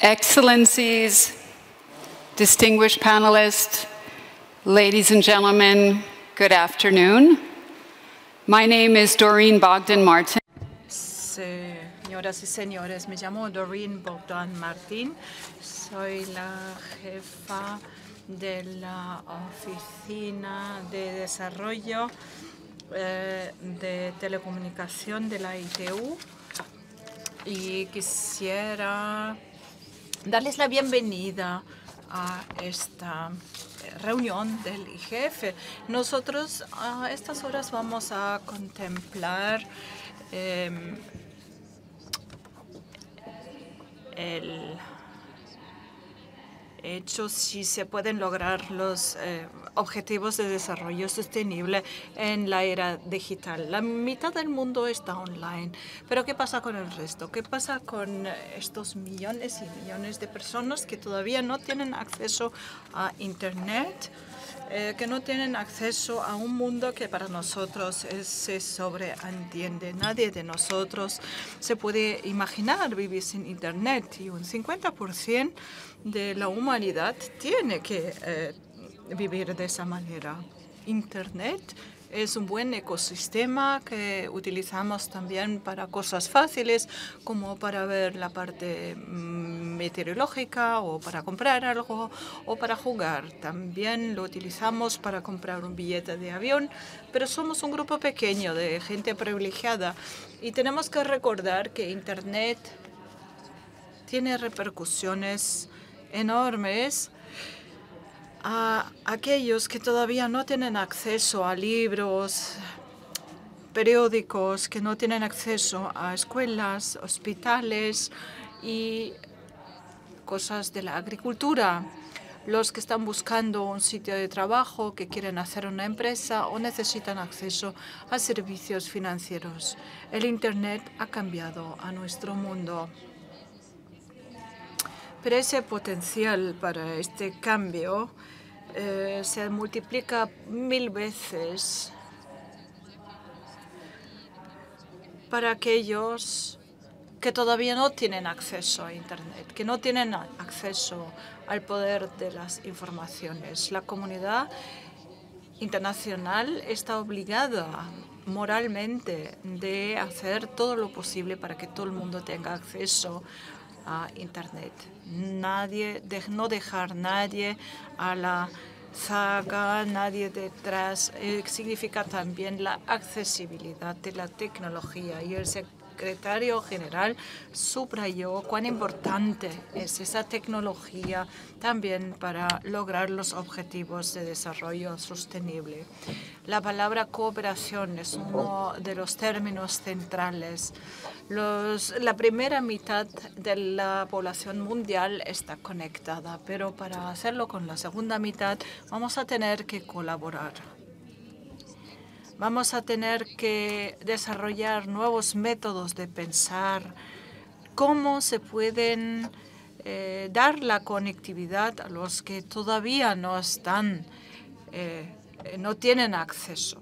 Excellencies, distinguished panelists, ladies and gentlemen, good afternoon. My name is Doreen Bogdan Martin. Señoras y señores, me llamo Doreen Bogdan Martin. Soy la jefa de la Oficina de Desarrollo eh, de Telecomunicación de la ITU y quisiera darles la bienvenida a esta reunión del IGF. Nosotros a estas horas vamos a contemplar em, el hecho si se pueden lograr los eh, objetivos de desarrollo sostenible en la era digital. La mitad del mundo está online, pero ¿qué pasa con el resto? ¿Qué pasa con estos millones y millones de personas que todavía no tienen acceso a Internet? Eh, que no tienen acceso a un mundo que para nosotros se sobreentiende. Nadie de nosotros se puede imaginar vivir sin Internet y un 50% de la humanidad tiene que eh, vivir de esa manera. Internet es un buen ecosistema que utilizamos también para cosas fáciles, como para ver la parte mm, meteorológica o para comprar algo o para jugar. También lo utilizamos para comprar un billete de avión, pero somos un grupo pequeño de gente privilegiada y tenemos que recordar que Internet tiene repercusiones enormes a aquellos que todavía no tienen acceso a libros, periódicos, que no tienen acceso a escuelas, hospitales y cosas de la agricultura. Los que están buscando un sitio de trabajo, que quieren hacer una empresa o necesitan acceso a servicios financieros. El Internet ha cambiado a nuestro mundo. Pero ese potencial para este cambio eh, se multiplica mil veces para aquellos que todavía no tienen acceso a Internet, que no tienen acceso al poder de las informaciones. La comunidad internacional está obligada moralmente de hacer todo lo posible para que todo el mundo tenga acceso a Internet. Nadie, de, no dejar nadie a la zaga, nadie detrás, eh, significa también la accesibilidad de la tecnología y el secretario general subrayó cuán importante es esa tecnología también para lograr los objetivos de desarrollo sostenible. La palabra cooperación es uno de los términos centrales. la primera mitad de la población mundial está conectada, pero para hacerlo con la segunda mitad vamos a tener que colaborar. Vamos a tener que desarrollar nuevos métodos de pensar cómo se pueden eh, dar la conectividad a los que todavía no están, eh, no tienen acceso.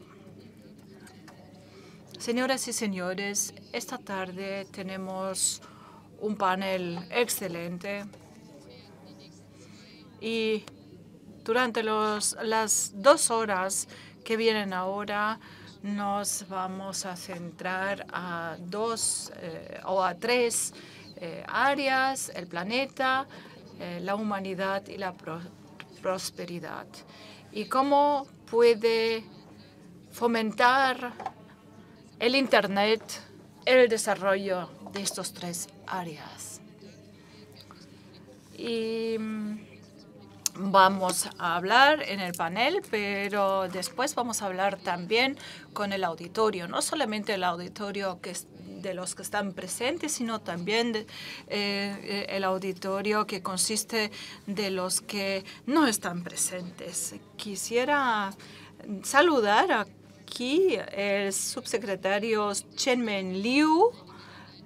Señoras y señores, esta tarde tenemos un panel excelente y durante los, las dos horas que vienen ahora nos vamos a centrar a dos eh, o a tres eh, áreas, el planeta, eh, la humanidad y la prosperidad. Y cómo puede fomentar el Internet el desarrollo de estas tres áreas. Y mm, vamos a hablar en el panel, pero después vamos a hablar también con el auditorio, no solamente el auditorio que de los que están presentes, sino también eh, el auditorio que consiste de los que no están presentes. Quisiera saludar aquí el subsecretario Chenmen Liu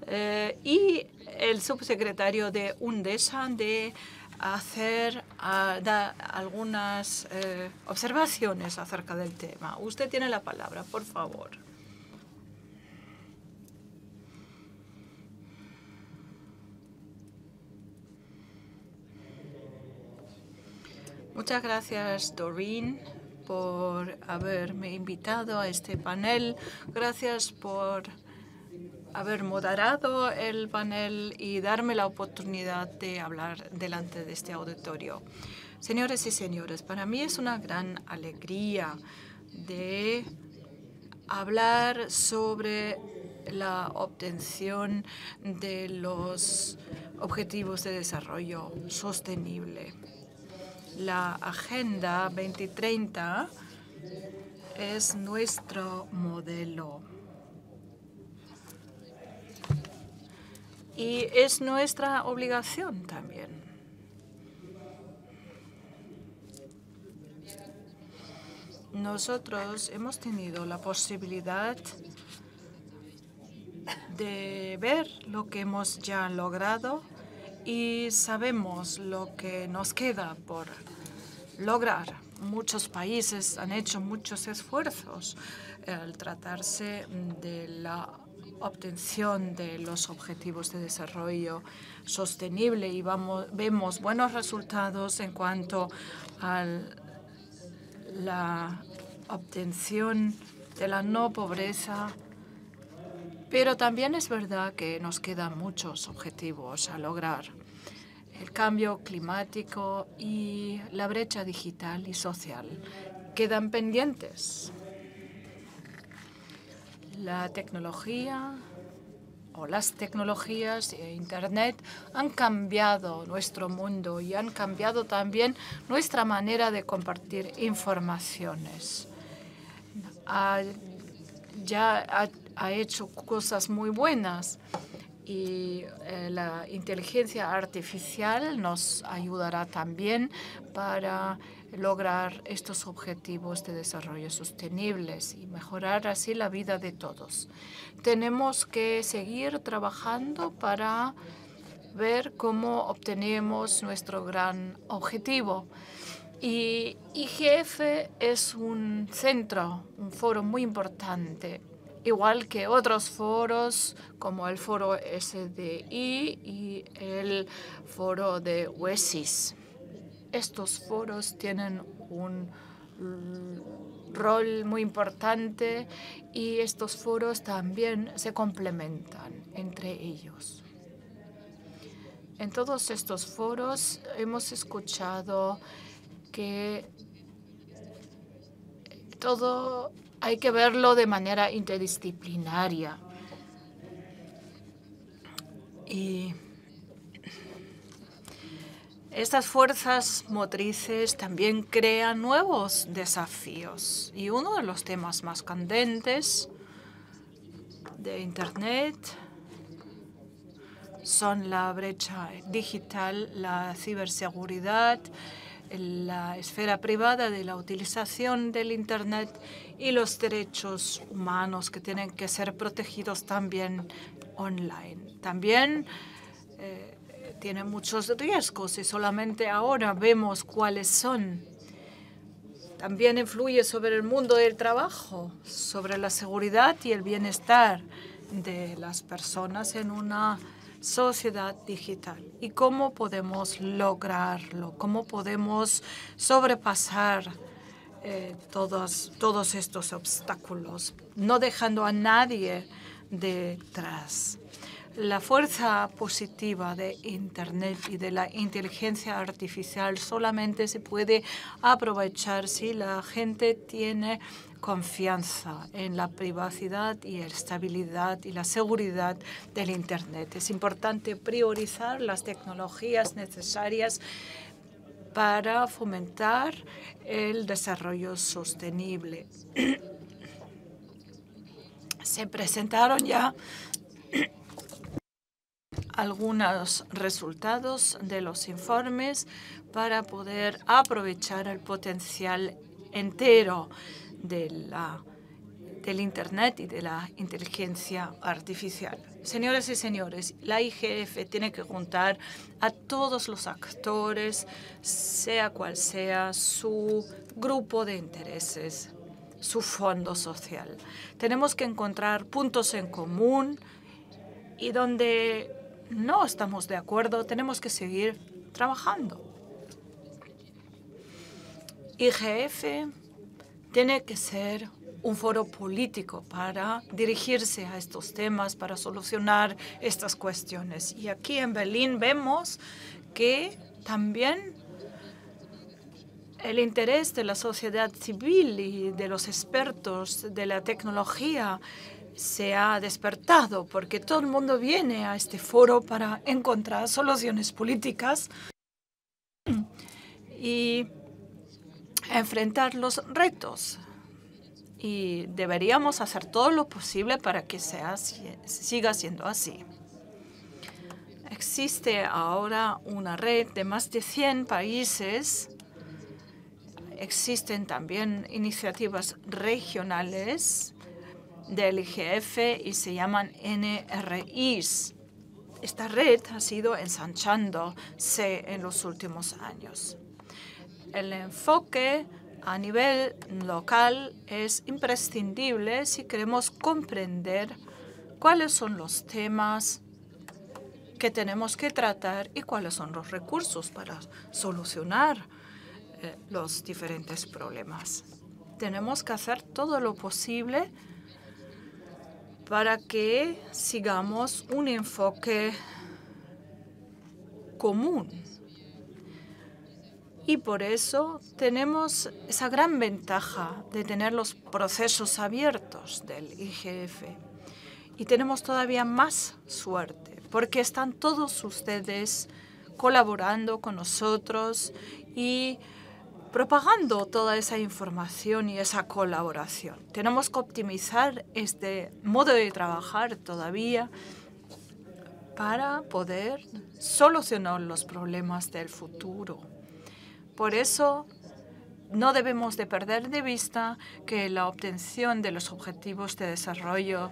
eh, y el subsecretario de UNDESA de hacer algunas eh, observaciones acerca del tema. Usted tiene la palabra, por favor. Muchas gracias, Doreen, por haberme invitado a este panel. Gracias por haber moderado el panel y darme la oportunidad de hablar delante de este auditorio. Señores y señores, para mí es una gran alegría de hablar sobre la obtención de los objetivos de desarrollo sostenible. La Agenda 2030 es nuestro modelo y es nuestra obligación también. Nosotros hemos tenido la posibilidad de ver lo que hemos ya logrado y sabemos lo que nos queda por lograr. Muchos países han hecho muchos esfuerzos al tratarse de la obtención de los objetivos de desarrollo sostenible y vamos, vemos buenos resultados en cuanto a la obtención de la no pobreza, pero también es verdad que nos quedan muchos objetivos a lograr. El cambio climático y la brecha digital y social quedan pendientes. La tecnología o las tecnologías e Internet han cambiado nuestro mundo y han cambiado también nuestra manera de compartir informaciones. ya ha hecho cosas muy buenas y eh, la inteligencia artificial nos ayudará también para lograr estos objetivos de desarrollo sostenibles y mejorar así la vida de todos. Tenemos que seguir trabajando para ver cómo obtenemos nuestro gran objetivo. Y IGF es un centro, un foro muy importante igual que otros foros como el foro SDI y el foro de WESIS. Estos foros tienen un rol muy importante y estos foros también se complementan entre ellos. En todos estos foros hemos escuchado que todo hay que verlo de manera interdisciplinaria. Y estas fuerzas motrices también crean nuevos desafíos. Y uno de los temas más candentes de Internet son la brecha digital, la ciberseguridad, la esfera privada de la utilización del Internet y los derechos humanos que tienen que ser protegidos también online. También tiene muchos riesgos y solamente ahora vemos cuáles son. También influye sobre el mundo del trabajo, sobre la seguridad y el bienestar de las personas en una sociedad digital y cómo podemos lograrlo, cómo podemos sobrepasar eh, todos, todos estos obstáculos, no dejando a nadie detrás. La fuerza positiva de Internet y de la inteligencia artificial solamente se puede aprovechar si la gente tiene confianza en la privacidad y la estabilidad y la seguridad del Internet. Es importante priorizar las tecnologías necesarias para fomentar el desarrollo sostenible. Se presentaron ya algunos resultados de los informes para poder aprovechar el potencial entero de la, del Internet y de la inteligencia artificial. Señores y señores, la IGF tiene que juntar a todos los actores, sea cual sea su grupo de intereses, su fondo social. Tenemos que encontrar puntos en común y donde no estamos de acuerdo, tenemos que seguir trabajando. IGF tiene que ser un foro político para dirigirse a estos temas, para solucionar estas cuestiones. Y aquí en Berlín vemos que también el interés de la sociedad civil y de los expertos de la tecnología se ha despertado porque todo el mundo viene a este foro para encontrar soluciones políticas y enfrentar los retos y deberíamos hacer todo lo posible para que sea, siga siendo así. Existe ahora una red de más de 100 países. Existen también iniciativas regionales del IGF y se llaman NRIs. Esta red ha sido ensanchándose en los últimos años. El enfoque a nivel local es imprescindible si queremos comprender cuáles son los temas que tenemos que tratar y cuáles son los recursos para solucionar eh, los diferentes problemas. Tenemos que hacer todo lo posible para que sigamos un enfoque común y por eso tenemos esa gran ventaja de tener los procesos abiertos del IGF. Y tenemos todavía más suerte, porque están todos ustedes colaborando con nosotros y propagando toda esa información y esa colaboración. Tenemos que optimizar este modo de trabajar todavía para poder solucionar los problemas del futuro. Por eso no debemos de perder de vista que la obtención de los objetivos de desarrollo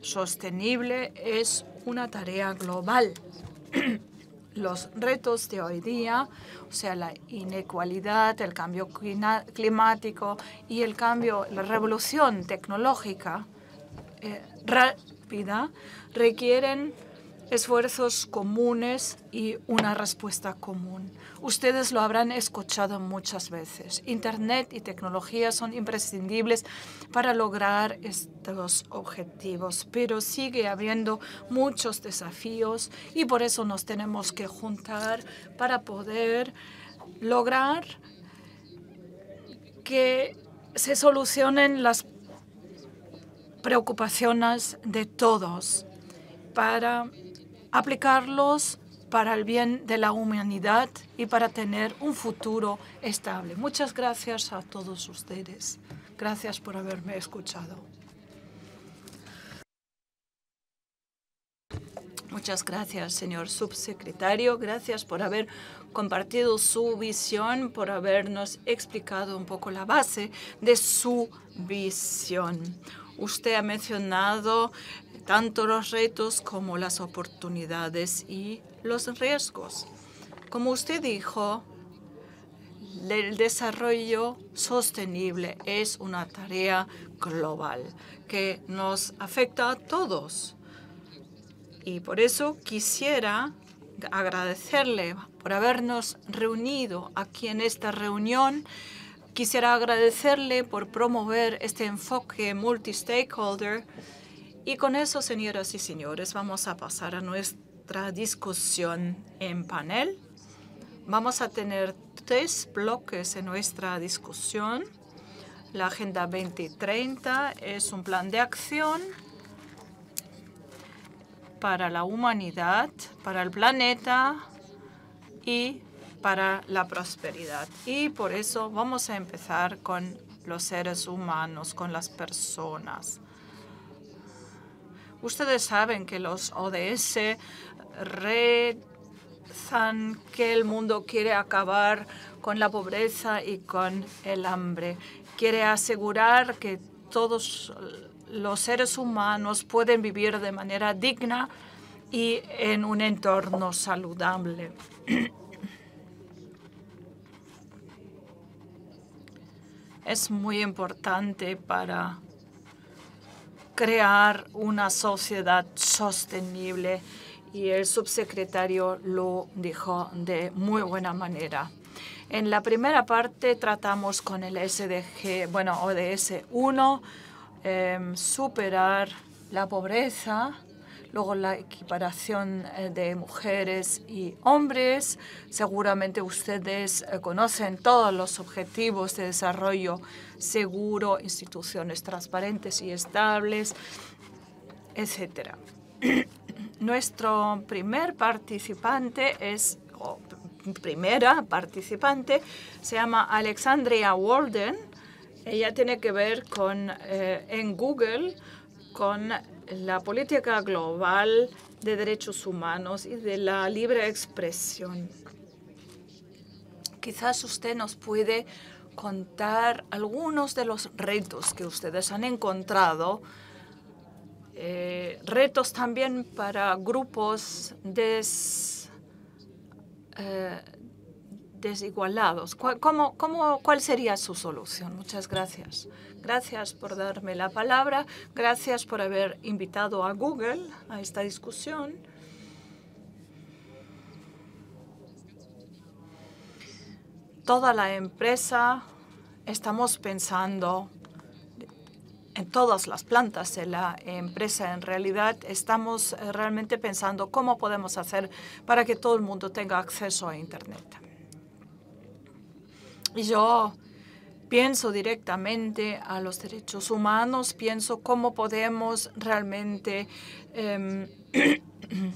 sostenible es una tarea global. Los retos de hoy día, o sea, la inequalidad, el cambio climático y el cambio, la revolución tecnológica eh, rápida, requieren esfuerzos comunes y una respuesta común. Ustedes lo habrán escuchado muchas veces. Internet y tecnología son imprescindibles para lograr estos objetivos, pero sigue habiendo muchos desafíos y por eso nos tenemos que juntar para poder lograr que se solucionen las preocupaciones de todos para aplicarlos para el bien de la humanidad y para tener un futuro estable. Muchas gracias a todos ustedes. Gracias por haberme escuchado. Muchas gracias, señor subsecretario. Gracias por haber compartido su visión, por habernos explicado un poco la base de su visión. Usted ha mencionado tanto los retos como las oportunidades y los riesgos. Como usted dijo, el desarrollo sostenible es una tarea global que nos afecta a todos. Y por eso quisiera agradecerle por habernos reunido aquí en esta reunión. Quisiera agradecerle por promover este enfoque multi-stakeholder y con eso, señoras y señores, vamos a pasar a nuestra discusión en panel. Vamos a tener tres bloques en nuestra discusión. La Agenda 2030 es un plan de acción para la humanidad, para el planeta y para la prosperidad. Y por eso vamos a empezar con los seres humanos, con las personas. Ustedes saben que los ODS rezan que el mundo quiere acabar con la pobreza y con el hambre. Quiere asegurar que todos los seres humanos pueden vivir de manera digna y en un entorno saludable. Es muy importante para crear una sociedad sostenible y el subsecretario lo dijo de muy buena manera. En la primera parte tratamos con el SDG, bueno, ODS 1, em, superar la pobreza, luego la equiparación eh, de mujeres y hombres. Seguramente ustedes eh, conocen todos los objetivos de desarrollo seguro, instituciones transparentes y estables, etc. Nuestro primer participante es, o primera participante, se llama Alexandria Walden. Ella tiene que ver con, eh, en Google, con la política global de derechos humanos y de la libre expresión. Quizás usted nos puede contar algunos de los retos que ustedes han encontrado, eh, retos también para grupos des, eh, desigualados. ¿Cómo, cómo, ¿Cuál sería su solución? Muchas gracias. Gracias por darme la palabra. Gracias por haber invitado a Google a esta discusión. Toda la empresa estamos pensando en todas las plantas de la empresa. En realidad estamos eh, realmente pensando cómo podemos hacer para que todo el mundo tenga acceso a Internet. Y yo pienso directamente a los derechos humanos, pienso cómo podemos realmente em,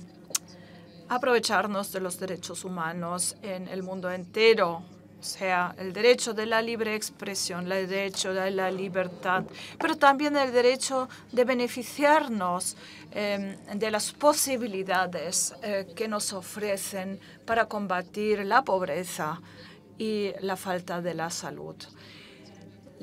aprovecharnos de los derechos humanos en el mundo entero. Sea, el derecho de la libre expresión, el derecho de la libertad, pero también el derecho de beneficiarnos em, de las posibilidades eh, que nos ofrecen para combatir la pobreza y la falta de la salud.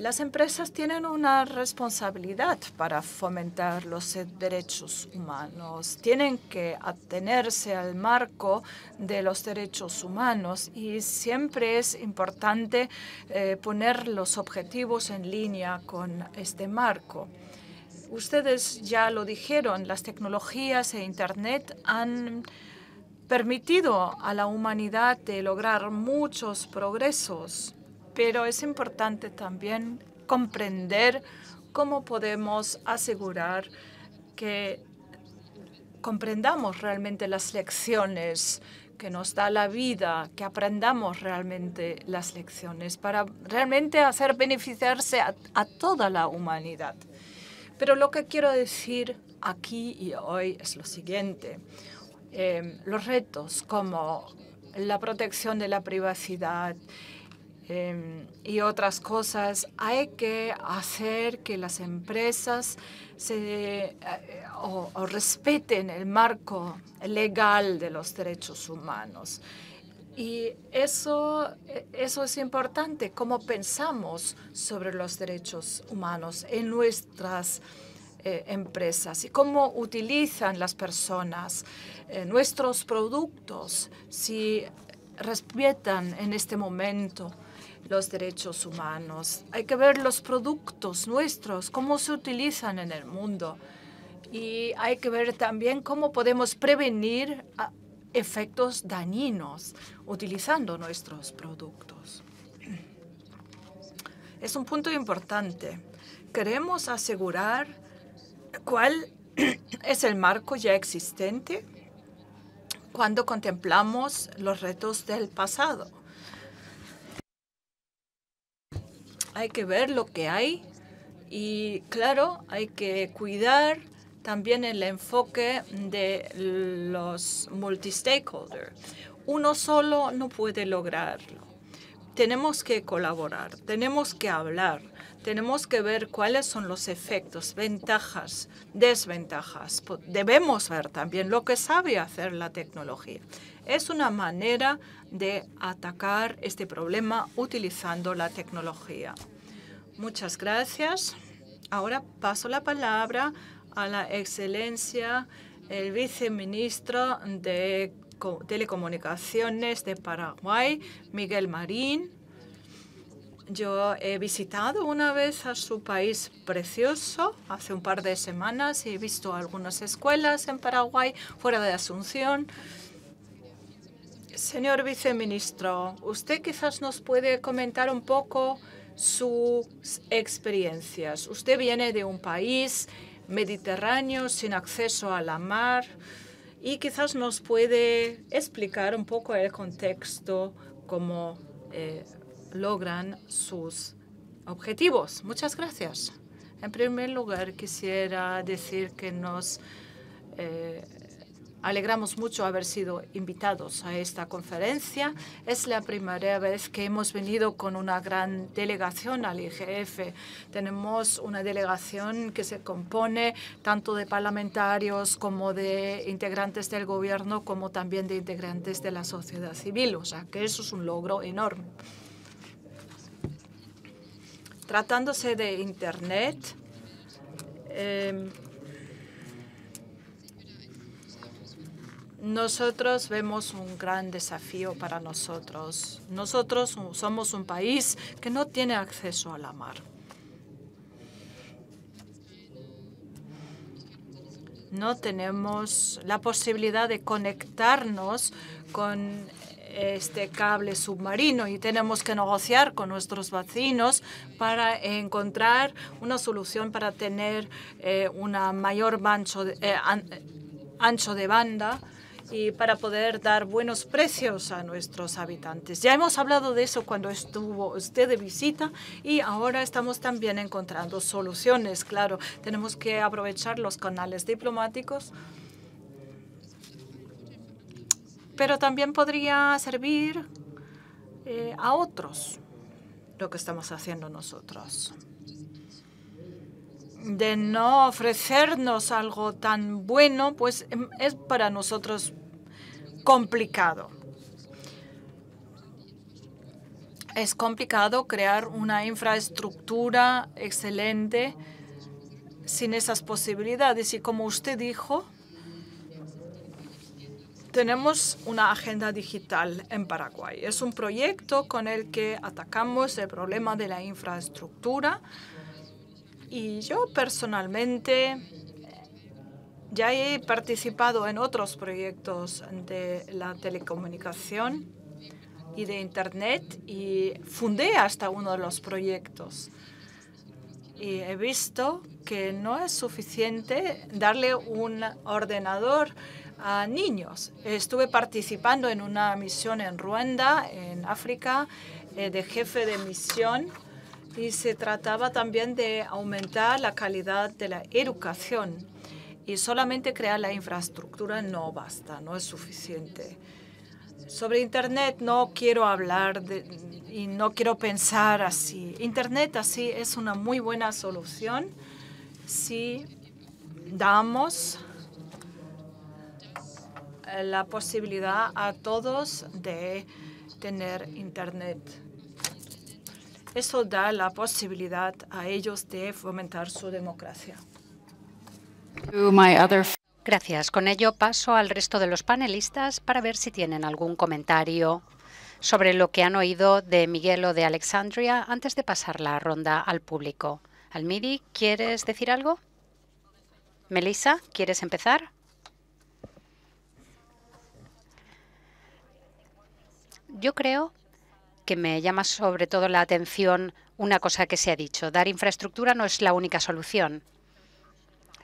Las empresas tienen una responsabilidad para fomentar los derechos humanos. Tienen que atenerse al marco de los derechos humanos y siempre es importante eh, poner los objetivos en línea con este marco. Ustedes ya lo dijeron, las tecnologías e Internet han permitido a la humanidad de lograr muchos progresos pero es importante también comprender cómo podemos asegurar que comprendamos realmente las lecciones que nos da la vida, que aprendamos realmente las lecciones para realmente hacer beneficiarse a, toda la humanidad. Pero lo que quiero decir aquí y hoy es lo siguiente. Eh, los retos como la protección de la privacidad, Em, y otras cosas, hay que hacer que las empresas se, eh, o, respeten el marco legal de los derechos humanos. Y eso, eso es importante, cómo pensamos sobre los derechos humanos en nuestras eh, empresas y cómo utilizan las personas eh, nuestros productos, si respetan en este momento los derechos humanos. Hay que ver los productos nuestros, cómo se utilizan en el mundo. Y hay que ver también cómo podemos prevenir ah, efectos dañinos utilizando nuestros productos. Es un punto importante. Queremos asegurar cuál es el marco ya existente cuando contemplamos los retos del pasado hay que ver lo que hay y claro, hay que cuidar también el enfoque de los multi-stakeholder. Uno solo no puede lograrlo. Tenemos que colaborar, tenemos que hablar, tenemos que ver cuáles son los efectos, ventajas, desventajas. Debemos ver también lo que sabe hacer la tecnología. Es una manera de atacar este problema utilizando la tecnología. Muchas gracias. Ahora paso la palabra a la excelencia, el viceministro de Telecomunicaciones de Paraguay, Miguel Marín. Yo he visitado una vez a su país precioso hace un par de semanas y he visto algunas escuelas en Paraguay fuera de Asunción Señor viceministro, usted quizás nos puede comentar un poco sus experiencias. Usted viene de un país mediterráneo sin acceso a la mar y quizás nos puede explicar un poco el contexto, cómo eh, logran sus objetivos. Muchas gracias. En primer lugar, quisiera decir que nos eh, alegramos mucho haber sido invitados a esta conferencia. Es la primera vez que hemos venido con una gran delegación al IGF. Tenemos una delegación que se compone tanto de parlamentarios como de integrantes del gobierno, como también de integrantes de la sociedad civil. O sea, que eso es un logro enorme. Tratándose de Internet, eh, nosotros vemos un gran desafío para nosotros. Nosotros somos un país que no tiene acceso a la mar. No tenemos la posibilidad de conectarnos con este cable submarino y tenemos que negociar con nuestros vecinos para encontrar una solución para tener eh, una mayor eh, ancho de banda y para poder dar buenos precios a nuestros habitantes. Ya hemos hablado de eso cuando estuvo usted de visita y ahora estamos también encontrando soluciones. Claro, tenemos que aprovechar los canales diplomáticos pero también podría servir eh, a otros lo que estamos haciendo nosotros. De no ofrecernos algo tan bueno, pues em, es para nosotros complicado. Es complicado crear una infraestructura excelente sin esas posibilidades. Y como usted dijo, tenemos una agenda digital en Paraguay. Es un proyecto con el que atacamos el problema de la infraestructura y yo personalmente ya he participado en otros proyectos de la telecomunicación y de Internet y fundé hasta uno de los proyectos. Y he visto que no es suficiente darle un ordenador a niños. Estuve participando en una misión en Ruanda, en África, eh, de jefe de misión y se trataba también de aumentar la calidad de la educación. Y solamente crear la infraestructura no basta, no es suficiente. Sobre Internet no quiero hablar y no quiero pensar así. Internet así es una muy buena solución si damos la posibilidad a todos de tener Internet. Eso da la posibilidad a ellos de fomentar su democracia. Gracias. Con ello paso al resto de los panelistas para ver si tienen algún comentario sobre lo que han oído de Miguel o de Alexandria antes de pasar la ronda al público. Almidi, ¿quieres decir algo? Melissa, ¿quieres empezar? Yo creo que me llama sobre todo la atención una cosa que se ha dicho. Dar infraestructura no es la única solución.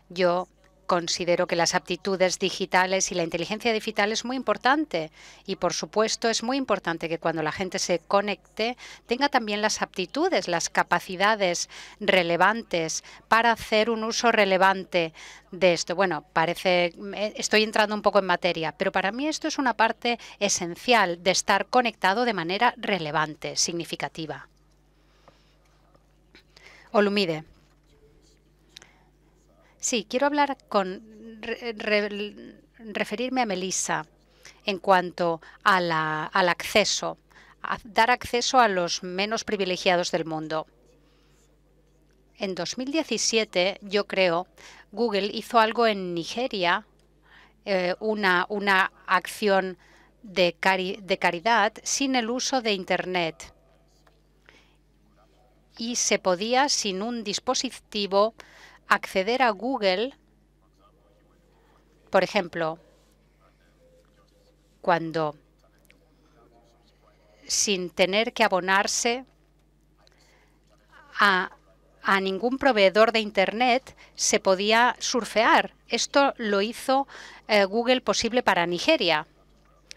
Yo Considero que las aptitudes digitales y la inteligencia digital es muy importante y, por supuesto, es muy importante que cuando la gente se conecte tenga también las aptitudes, las capacidades relevantes para hacer un uso relevante de esto. Bueno, parece, estoy entrando un poco en materia, pero para mí esto es una parte esencial de estar conectado de manera relevante, significativa. Olumide. Sí, quiero hablar con referirme a Melissa en cuanto al acceso, a dar acceso a los menos privilegiados del mundo. En 2017, yo creo, Google hizo algo en Nigeria, eh, una, una acción de caridad sin el uso de Internet. Y se podía, sin un dispositivo, acceder a Google, por ejemplo, cuando sin tener que abonarse a, ningún proveedor de Internet, se podía surfear. Esto lo hizo eh, Google posible para Nigeria.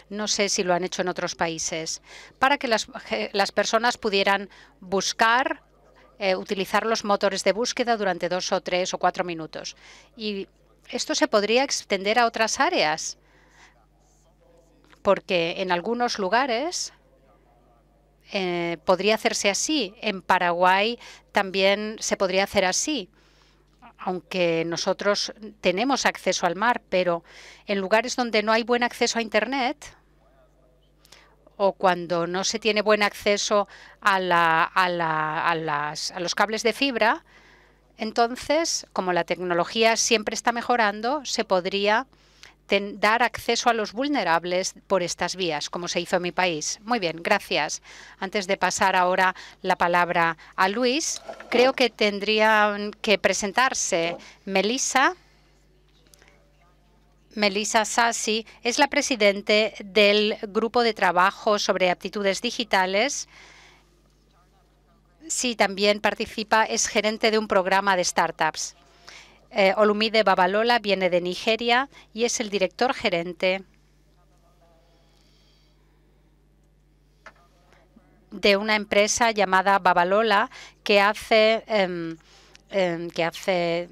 No sé si lo han hecho en otros países, para que las, las personas pudieran buscar, eh, utilizar los motores de búsqueda durante dos o tres o cuatro minutos. Y esto se podría extender a otras áreas, porque en algunos lugares eh, podría hacerse así. En Paraguay también se podría hacer así, aunque nosotros tenemos acceso al mar, pero en lugares donde no hay buen acceso a Internet o cuando no se tiene buen acceso a, a los cables de fibra, entonces, como la tecnología siempre está mejorando, se podría dar acceso a los vulnerables por estas vías, como se hizo en mi país. Muy bien, gracias. Antes de pasar ahora la palabra a Luis, creo que tendrían que presentarse Melissa. Melissa Sassi es la presidente del Grupo de Trabajo sobre Aptitudes Digitales. Sí, también participa, es gerente de un programa de startups. Eh, Olumide Babalola viene de Nigeria y es el director gerente de una empresa llamada Babalola que hace, em, em, que hace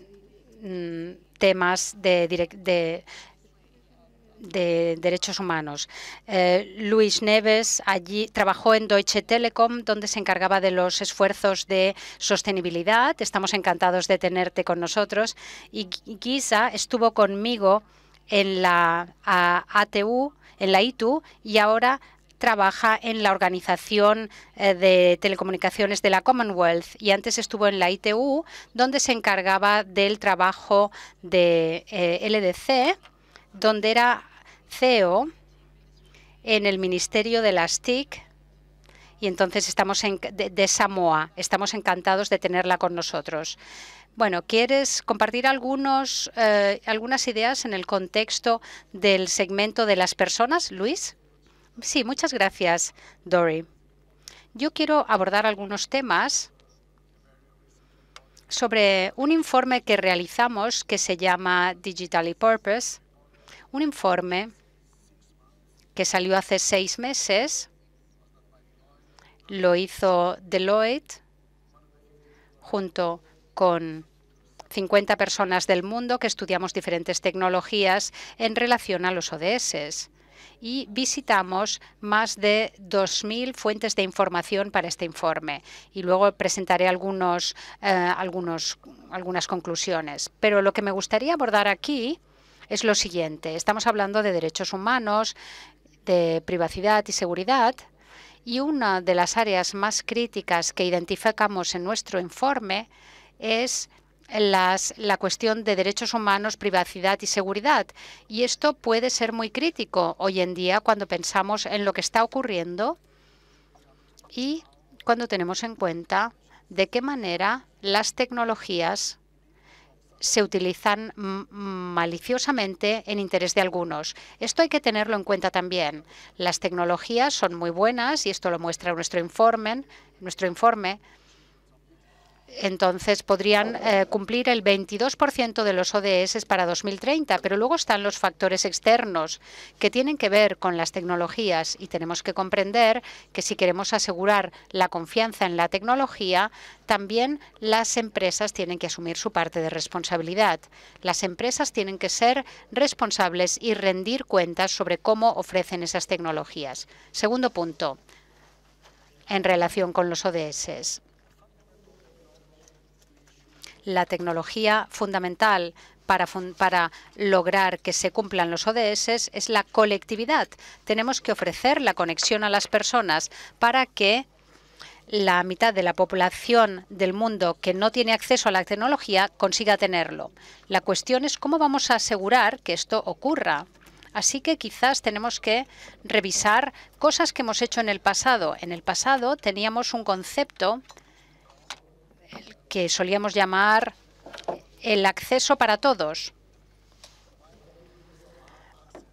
mm, temas de, de de Derechos Humanos. Eh, Luis Neves allí trabajó en Deutsche Telekom, donde se encargaba de los esfuerzos de sostenibilidad. Estamos encantados de tenerte con nosotros. Y Giza estuvo conmigo en la ATU, en la ITU, y ahora trabaja en la Organización eh, de Telecomunicaciones de la Commonwealth y antes estuvo en la ITU, donde se encargaba del trabajo de eh, LDC, donde era CEO en el Ministerio de las TIC y entonces estamos en, de, Samoa. Estamos encantados de tenerla con nosotros. Bueno, ¿quieres compartir eh, algunas ideas en el contexto del segmento de las personas, Luis? Sí, muchas gracias, Dory. Yo quiero abordar algunos temas sobre un informe que realizamos que se llama Digitally Purpose, un informe que salió hace seis meses. Lo hizo Deloitte junto con 50 personas del mundo que estudiamos diferentes tecnologías en relación a los ODS. Y visitamos más de 2.000 fuentes de información para este informe. Y luego presentaré algunos, eh, algunos, algunas conclusiones. Pero lo que me gustaría abordar aquí es lo siguiente. Estamos hablando de derechos humanos, de privacidad y seguridad. Y una de las áreas más críticas que identificamos en nuestro informe es la cuestión de derechos humanos, privacidad y seguridad. Y esto puede ser muy crítico hoy en día cuando pensamos en lo que está ocurriendo y cuando tenemos en cuenta de qué manera las tecnologías se utilizan maliciosamente en interés de algunos. Esto hay que tenerlo en cuenta también. Las tecnologías son muy buenas y esto lo muestra nuestro informe, nuestro informe entonces podrían eh, cumplir el 22% de los ODS para 2030, pero luego están los factores externos que tienen que ver con las tecnologías y tenemos que comprender que si queremos asegurar la confianza en la tecnología, también las empresas tienen que asumir su parte de responsabilidad. Las empresas tienen que ser responsables y rendir cuentas sobre cómo ofrecen esas tecnologías. Segundo punto, en relación con los ODS la tecnología fundamental para, lograr que se cumplan los ODS es la colectividad. Tenemos que ofrecer la conexión a las personas para que la mitad de la población del mundo que no tiene acceso a la tecnología consiga tenerlo. La cuestión es cómo vamos a asegurar que esto ocurra. Así que quizás tenemos que revisar cosas que hemos hecho en el pasado. En el pasado teníamos un concepto que solíamos llamar el acceso para todos.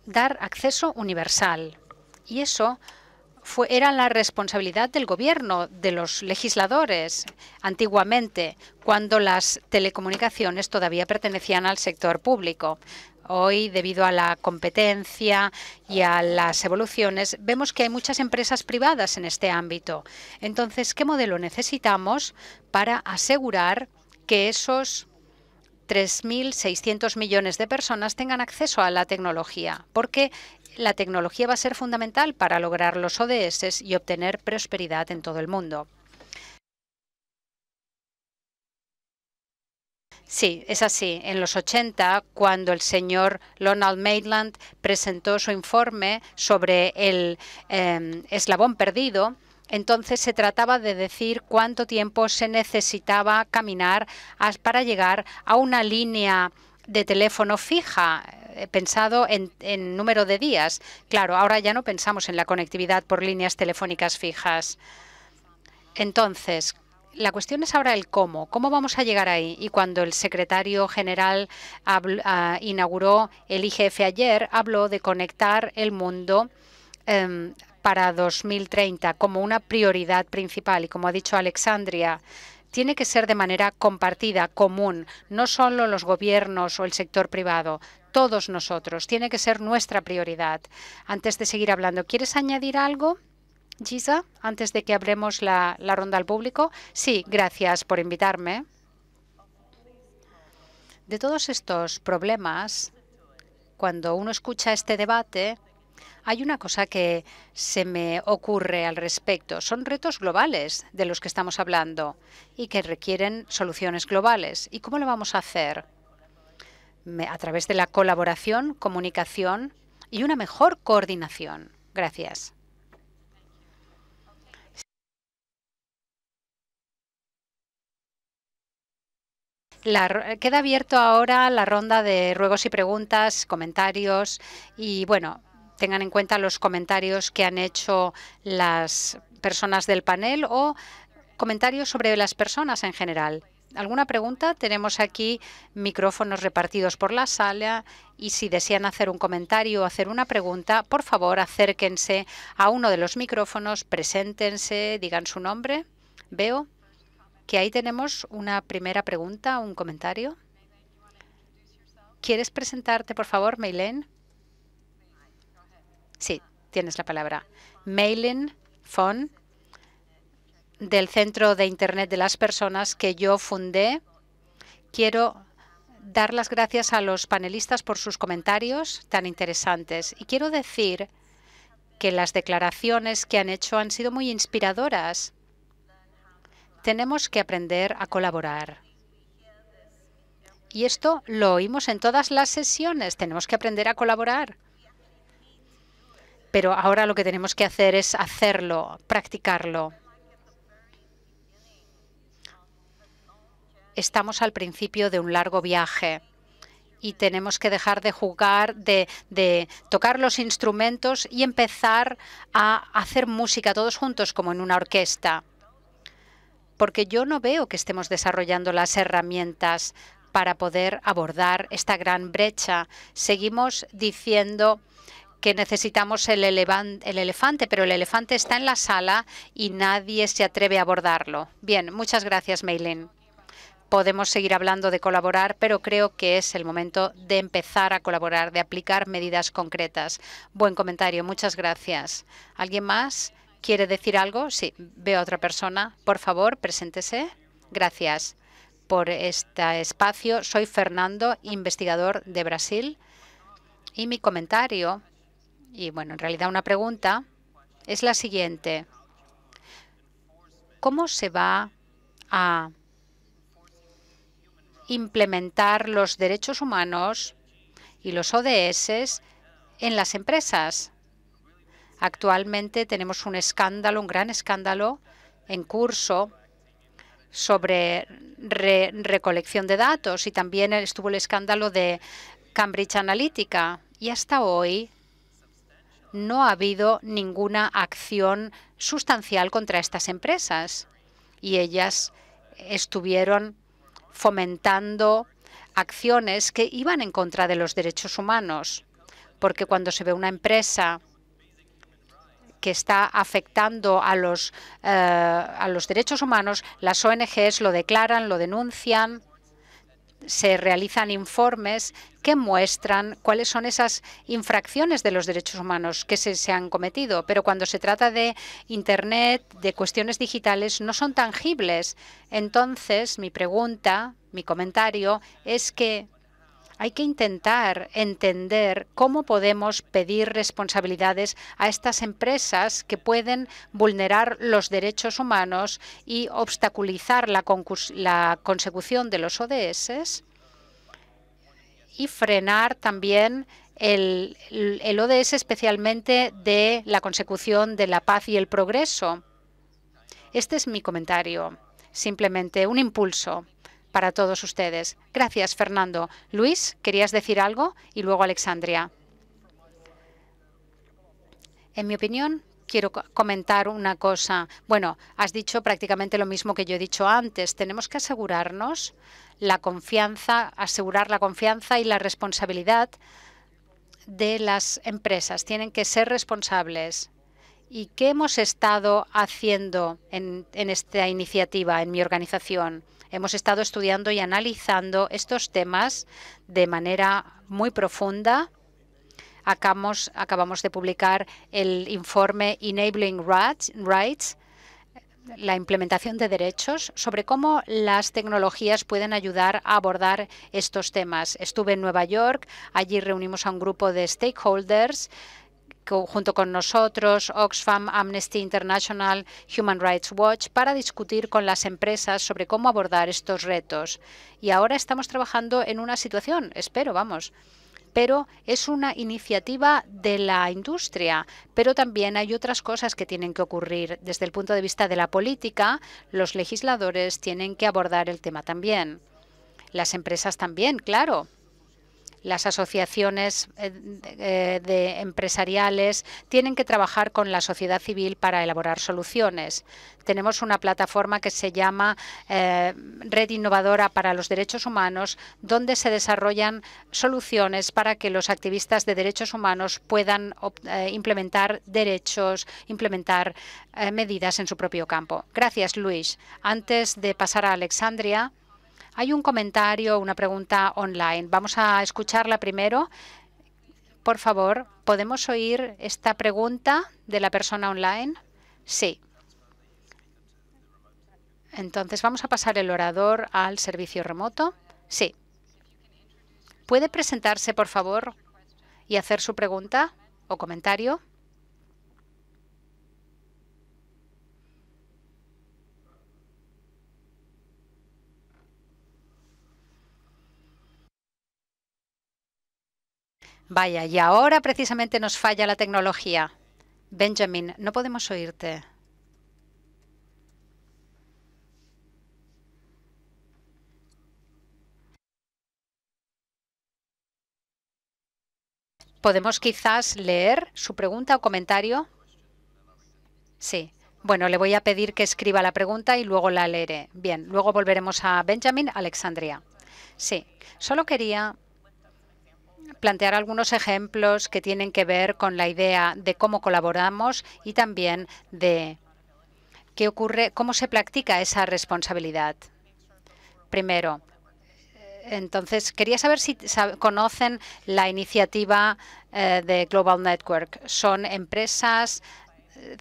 Dar acceso universal. Y eso fue, era la responsabilidad del gobierno, de los legisladores, antiguamente, cuando las telecomunicaciones todavía pertenecían al sector público. Hoy, debido a la competencia y a las evoluciones, vemos que hay muchas empresas privadas en este ámbito. Entonces, ¿qué modelo necesitamos para asegurar que esos 3.600 millones de personas tengan acceso a la tecnología? Porque la tecnología va a ser fundamental para lograr los ODS y obtener prosperidad en todo el mundo. Sí, es así. En los 80, cuando el señor Donald Maitland presentó su informe sobre el em, eslabón perdido, entonces se trataba de decir cuánto tiempo se necesitaba caminar para llegar a una línea de teléfono fija eh, pensado en, en, número de días. Claro, ahora ya no pensamos en la conectividad por líneas telefónicas fijas. Entonces, la cuestión es ahora el cómo. ¿Cómo vamos a llegar ahí? Y cuando el secretario general ah, inauguró el IGF ayer, habló de conectar el mundo em, para 2030 como una prioridad principal. Y como ha dicho Alexandria, tiene que ser de manera compartida, común, no solo los gobiernos o el sector privado, todos nosotros. Tiene que ser nuestra prioridad. Antes de seguir hablando, ¿quieres añadir algo? Gisa, antes de que abremos la, la ronda al público. Sí, gracias por invitarme. De todos estos problemas, cuando uno escucha este debate, hay una cosa que se me ocurre al respecto. Son retos globales de los que estamos hablando y que requieren soluciones globales. ¿Y cómo lo vamos a hacer? A través de la colaboración, comunicación y una mejor coordinación. Gracias. Queda abierto ahora la ronda de ruegos y preguntas, comentarios y bueno, tengan en cuenta los comentarios que han hecho las personas del panel o comentarios sobre las personas en general. ¿Alguna pregunta? Tenemos aquí micrófonos repartidos por la sala y si desean hacer un comentario o hacer una pregunta, por favor acérquense a uno de los micrófonos, preséntense, digan su nombre. Veo que ahí tenemos una primera pregunta, un comentario. ¿Quieres presentarte, por favor, Meilen? Sí, tienes la palabra. Meilen Fon, del Centro de Internet de las Personas que yo fundé. Quiero dar las gracias a los panelistas por sus comentarios tan interesantes. Y quiero decir que las declaraciones que han hecho han sido muy inspiradoras tenemos que aprender a colaborar. Y esto lo oímos en todas las sesiones. Tenemos que aprender a colaborar. Pero ahora lo que tenemos que hacer es hacerlo, practicarlo. Estamos al principio de un largo viaje y tenemos que dejar de jugar, de, tocar los instrumentos y empezar a hacer música todos juntos como en una orquesta porque yo no veo que estemos desarrollando las herramientas para poder abordar esta gran brecha. Seguimos diciendo que necesitamos el, el, elefante, pero el elefante está en la sala y nadie se atreve a abordarlo. Bien, muchas gracias, Meilin. Podemos seguir hablando de colaborar, pero creo que es el momento de empezar a colaborar, de aplicar medidas concretas. Buen comentario, muchas gracias. ¿Alguien más? ¿Quiere decir algo? Sí, veo a otra persona. Por favor, preséntese. Gracias por este espacio. Soy Fernando, investigador de Brasil. Y mi comentario, y bueno, en realidad una pregunta, es la siguiente. ¿Cómo se va a implementar los derechos humanos y los ODS en las empresas? Actualmente tenemos un escándalo, un gran escándalo en curso sobre recolección de datos y también estuvo el escándalo de Cambridge Analytica y hasta hoy no ha habido ninguna acción sustancial contra estas empresas y ellas estuvieron fomentando acciones que iban en contra de los derechos humanos, porque cuando se ve una empresa que está afectando a los, eh, derechos humanos, las ONGs lo declaran, lo denuncian se realizan informes que muestran cuáles son esas infracciones de los derechos humanos que se, han cometido. Pero cuando se trata de Internet, de cuestiones digitales, no son tangibles. Entonces, mi pregunta, mi comentario, es que hay que intentar entender cómo podemos pedir responsabilidades a estas empresas que pueden vulnerar los derechos humanos y obstaculizar la, consecución de los ODS y frenar también el ODS especialmente de la consecución de la paz y el progreso. Este es mi comentario, simplemente un impulso para todos ustedes. Gracias, Fernando. Luis, ¿querías decir algo? Y luego Alexandria. En mi opinión, quiero comentar una cosa. Bueno, has dicho prácticamente lo mismo que yo he dicho antes. Tenemos que asegurarnos la confianza, asegurar la confianza y la responsabilidad de las empresas. Tienen que ser responsables. ¿Y qué hemos estado haciendo en, en esta iniciativa, en mi organización? Hemos estado estudiando y analizando estos temas de manera muy profunda. Acabamos, de publicar el informe Enabling Rights, la implementación de derechos, sobre cómo las tecnologías pueden ayudar a abordar estos temas. Estuve en Nueva York, allí reunimos a un grupo de stakeholders junto con nosotros, Oxfam, Amnesty International, Human Rights Watch, para discutir con las empresas sobre cómo abordar estos retos. Y ahora estamos trabajando en una situación, espero, vamos, pero es una iniciativa de la industria. Pero también hay otras cosas que tienen que ocurrir. Desde el punto de vista de la política, los legisladores tienen que abordar el tema también. Las empresas también, claro las asociaciones eh, eh, de empresariales tienen que trabajar con la sociedad civil para elaborar soluciones. Tenemos una plataforma que se llama eh, Red Innovadora para los Derechos Humanos, donde se desarrollan soluciones para que los activistas de derechos humanos puedan implementar derechos, implementar medidas en su propio campo. Gracias, Luis. Antes de pasar a Alexandria, hay un comentario, una pregunta online. Vamos a escucharla primero. Por favor, ¿podemos oír esta pregunta de la persona online? Sí. Entonces, vamos a pasar el orador al servicio remoto. Sí. ¿Puede presentarse, por favor, y hacer su pregunta o comentario? Vaya, y ahora precisamente nos falla la tecnología. Benjamin, no podemos oírte. ¿Podemos quizás leer su pregunta o comentario? Sí. Bueno, le voy a pedir que escriba la pregunta y luego la leeré. Bien, luego volveremos a Benjamin, Alexandria. Sí, solo quería plantear algunos ejemplos que tienen que ver con la idea de cómo colaboramos y también de qué ocurre, cómo se practica esa responsabilidad. Primero, entonces, quería saber si conocen la iniciativa eh, de Global Network. Son empresas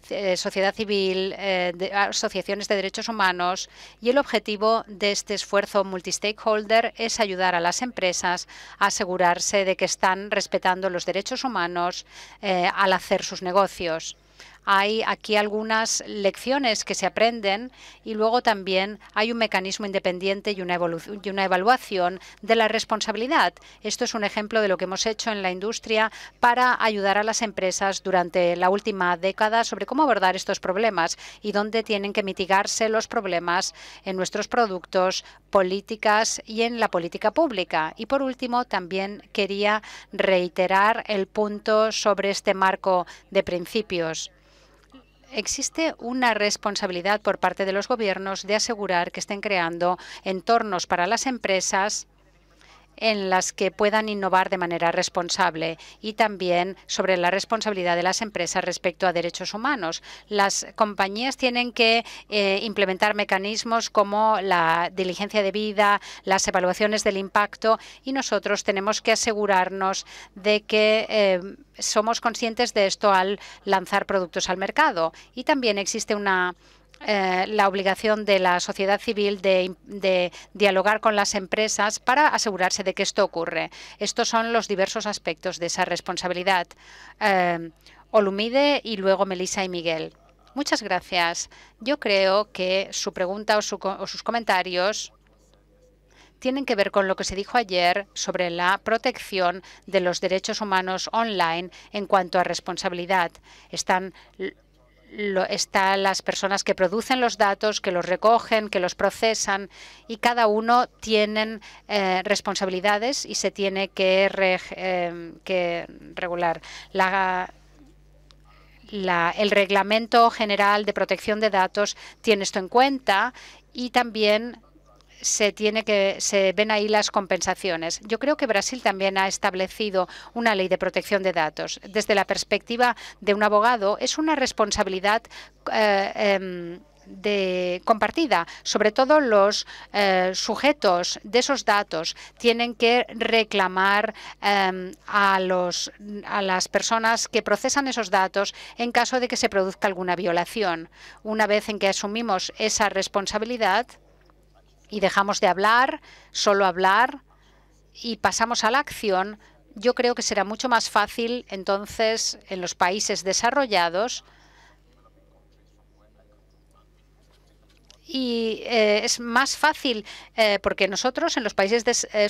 eh, sociedad civil, eh, asociaciones de derechos humanos y el objetivo de este esfuerzo multi-stakeholder es ayudar a las empresas a asegurarse de que están respetando los derechos humanos eh, al hacer sus negocios. Hay aquí algunas lecciones que se aprenden y luego también hay un mecanismo independiente y una, evaluación de la responsabilidad. Esto es un ejemplo de lo que hemos hecho en la industria para ayudar a las empresas durante la última década sobre cómo abordar estos problemas y dónde tienen que mitigarse los problemas en nuestros productos, políticas y en la política pública. Y por último, también quería reiterar el punto sobre este marco de principios existe una responsabilidad por parte de los gobiernos de asegurar que estén creando entornos para las empresas en las que puedan innovar de manera responsable y también sobre la responsabilidad de las empresas respecto a derechos humanos. Las compañías tienen que eh, implementar mecanismos como la diligencia de vida, las evaluaciones del impacto y nosotros tenemos que asegurarnos de que eh, somos conscientes de esto al lanzar productos al mercado. Y también existe una eh, la obligación de la sociedad civil de, dialogar con las empresas para asegurarse de que esto ocurre. Estos son los diversos aspectos de esa responsabilidad. Eh, Olumide y luego Melissa y Miguel. Muchas gracias. Yo creo que su pregunta o, o sus comentarios tienen que ver con lo que se dijo ayer sobre la protección de los derechos humanos online en cuanto a responsabilidad. Están están las personas que producen los datos, que los recogen, que los procesan y cada uno tiene eh, responsabilidades y se tiene que, que regular. el reglamento general de protección de datos tiene esto en cuenta y también se tiene que se ven ahí las compensaciones. Yo creo que Brasil también ha establecido una ley de protección de datos. Desde la perspectiva de un abogado, es una responsabilidad eh, em, compartida. Sobre todo los eh, sujetos de esos datos tienen que reclamar em, a, a las personas que procesan esos datos en caso de que se produzca alguna violación. Una vez en que asumimos esa responsabilidad, y dejamos de hablar, solo hablar, y pasamos a la acción, yo creo que será mucho más fácil entonces en los países desarrollados y eh, es más fácil eh, porque nosotros en los países eh,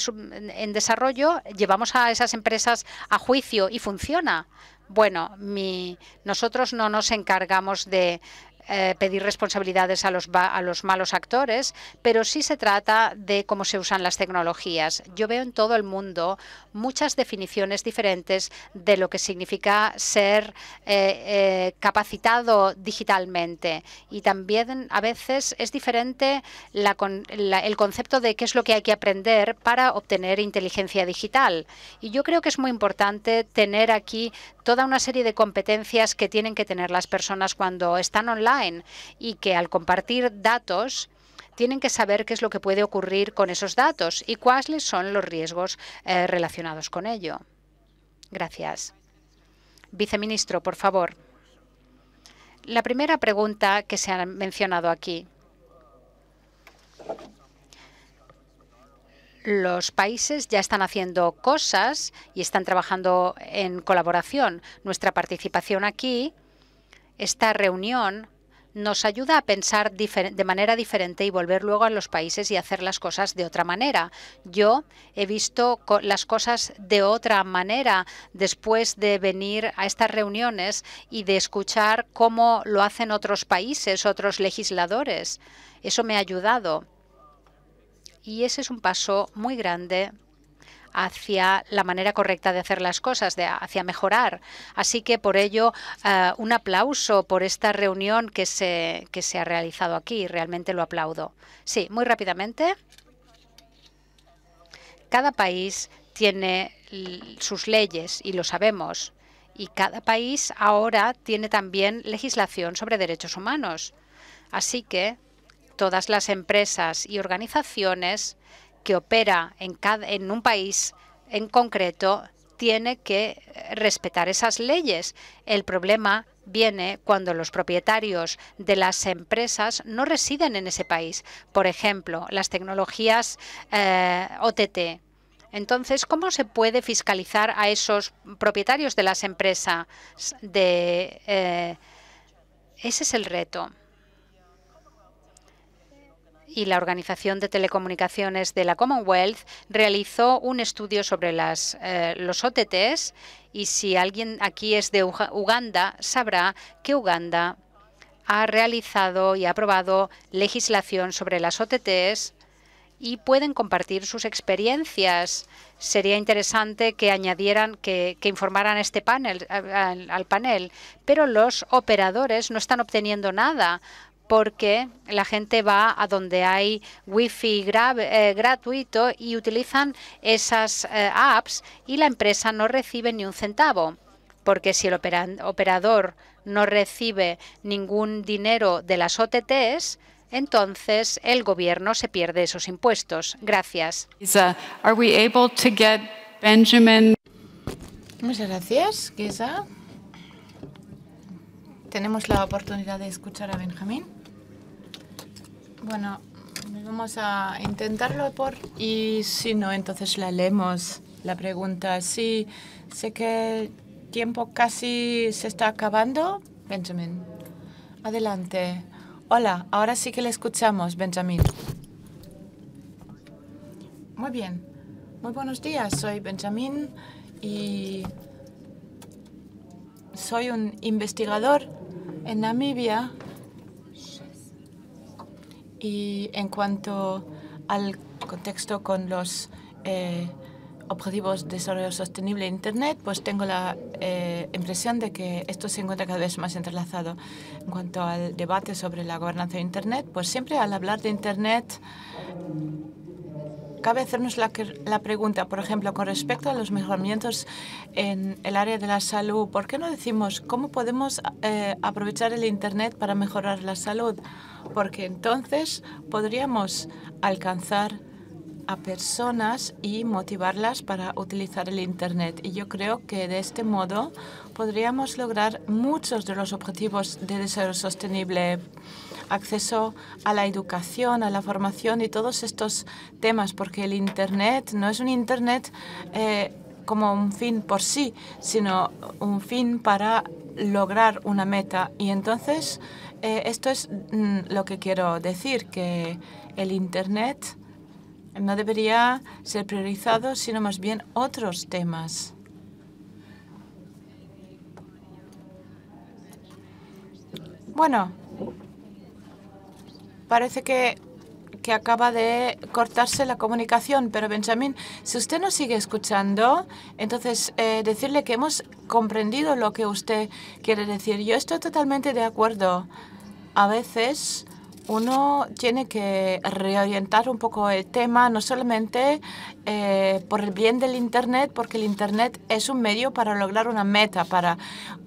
en desarrollo llevamos a esas empresas a juicio y funciona. Bueno, mi, nosotros no nos encargamos de eh, pedir responsabilidades a los, a los malos actores, pero sí se trata de cómo se usan las tecnologías. Yo veo en todo el mundo muchas definiciones diferentes de lo que significa ser eh, eh, capacitado digitalmente y también a veces es diferente el concepto de qué es lo que hay que aprender para obtener inteligencia digital. Y yo creo que es muy importante tener aquí toda una serie de competencias que tienen que tener las personas cuando están online y que al compartir datos tienen que saber qué es lo que puede ocurrir con esos datos y cuáles son los riesgos eh, relacionados con ello. Gracias. Viceministro, por favor. La primera pregunta que se ha mencionado aquí. Los países ya están haciendo cosas y están trabajando en colaboración. Nuestra participación aquí, esta reunión nos ayuda a pensar de manera diferente y volver luego a los países y hacer las cosas de otra manera. Yo he visto las cosas de otra manera después de venir a estas reuniones y de escuchar cómo lo hacen otros países, otros legisladores. Eso me ha ayudado. Y ese es un paso muy grande hacia la manera correcta de hacer las cosas, de, hacia mejorar. Así que por ello, eh, un aplauso por esta reunión que se, que se ha realizado aquí. Realmente lo aplaudo. Sí, muy rápidamente. Cada país tiene sus leyes y lo sabemos. Y cada país ahora tiene también legislación sobre derechos humanos. Así que todas las empresas y organizaciones que opera en, cada, en un país en concreto tiene que respetar esas leyes. El problema viene cuando los propietarios de las empresas no residen en ese país. Por ejemplo, las tecnologías eh, OTT. Entonces, ¿cómo se puede fiscalizar a esos propietarios de las empresas? Eh, ese es el reto y la Organización de Telecomunicaciones de la Commonwealth realizó un estudio sobre las, eh, los OTTs y si alguien aquí es de Uganda, sabrá que Uganda ha realizado y ha aprobado legislación sobre las OTTs y pueden compartir sus experiencias. Sería interesante que añadieran, que, informaran este panel, al panel, pero los operadores no están obteniendo nada porque la gente va a donde hay wifi eh, gratuito y utilizan esas eh, apps y la empresa no recibe ni un centavo, porque si el operador no recibe ningún dinero de las OTTs, entonces el gobierno se pierde esos impuestos. Gracias. Muchas gracias. Tenemos la oportunidad de escuchar a Benjamín. Bueno, vamos a intentarlo por y si no, entonces la leemos. La pregunta, sí, sé que el tiempo casi se está acabando. Benjamin, adelante. Hola, ahora sí que le escuchamos, Benjamín. Muy bien. Muy buenos días, soy Benjamín y soy un investigador en Namibia y en cuanto al contexto con los eh, objetivos de desarrollo sostenible en Internet, pues tengo la eh, impresión de que esto se encuentra cada vez más entrelazado. En cuanto al debate sobre la gobernanza de Internet, pues siempre al hablar de Internet cabe hacernos la, la, pregunta, por ejemplo, con respecto a los mejoramientos en el área de la salud, ¿por qué no decimos cómo podemos eh, aprovechar el Internet para mejorar la salud? Porque entonces podríamos alcanzar a personas y motivarlas para utilizar el Internet. Y yo creo que de este modo podríamos lograr muchos de los objetivos de desarrollo sostenible acceso a la educación, a la formación y todos estos temas, porque el Internet no es un Internet eh, como un fin por sí, sino un fin para lograr una meta. Y entonces, eh, esto es mm, lo que quiero decir, que el Internet no debería ser priorizado, sino más bien otros temas. Bueno, parece que, que acaba de cortarse la comunicación, pero Benjamín, si usted nos sigue escuchando, entonces eh, decirle que hemos comprendido lo que usted quiere decir. Yo estoy totalmente de acuerdo. A veces uno tiene que reorientar un poco el tema, no solamente eh, por el bien del Internet, porque el Internet es un medio para lograr una meta, para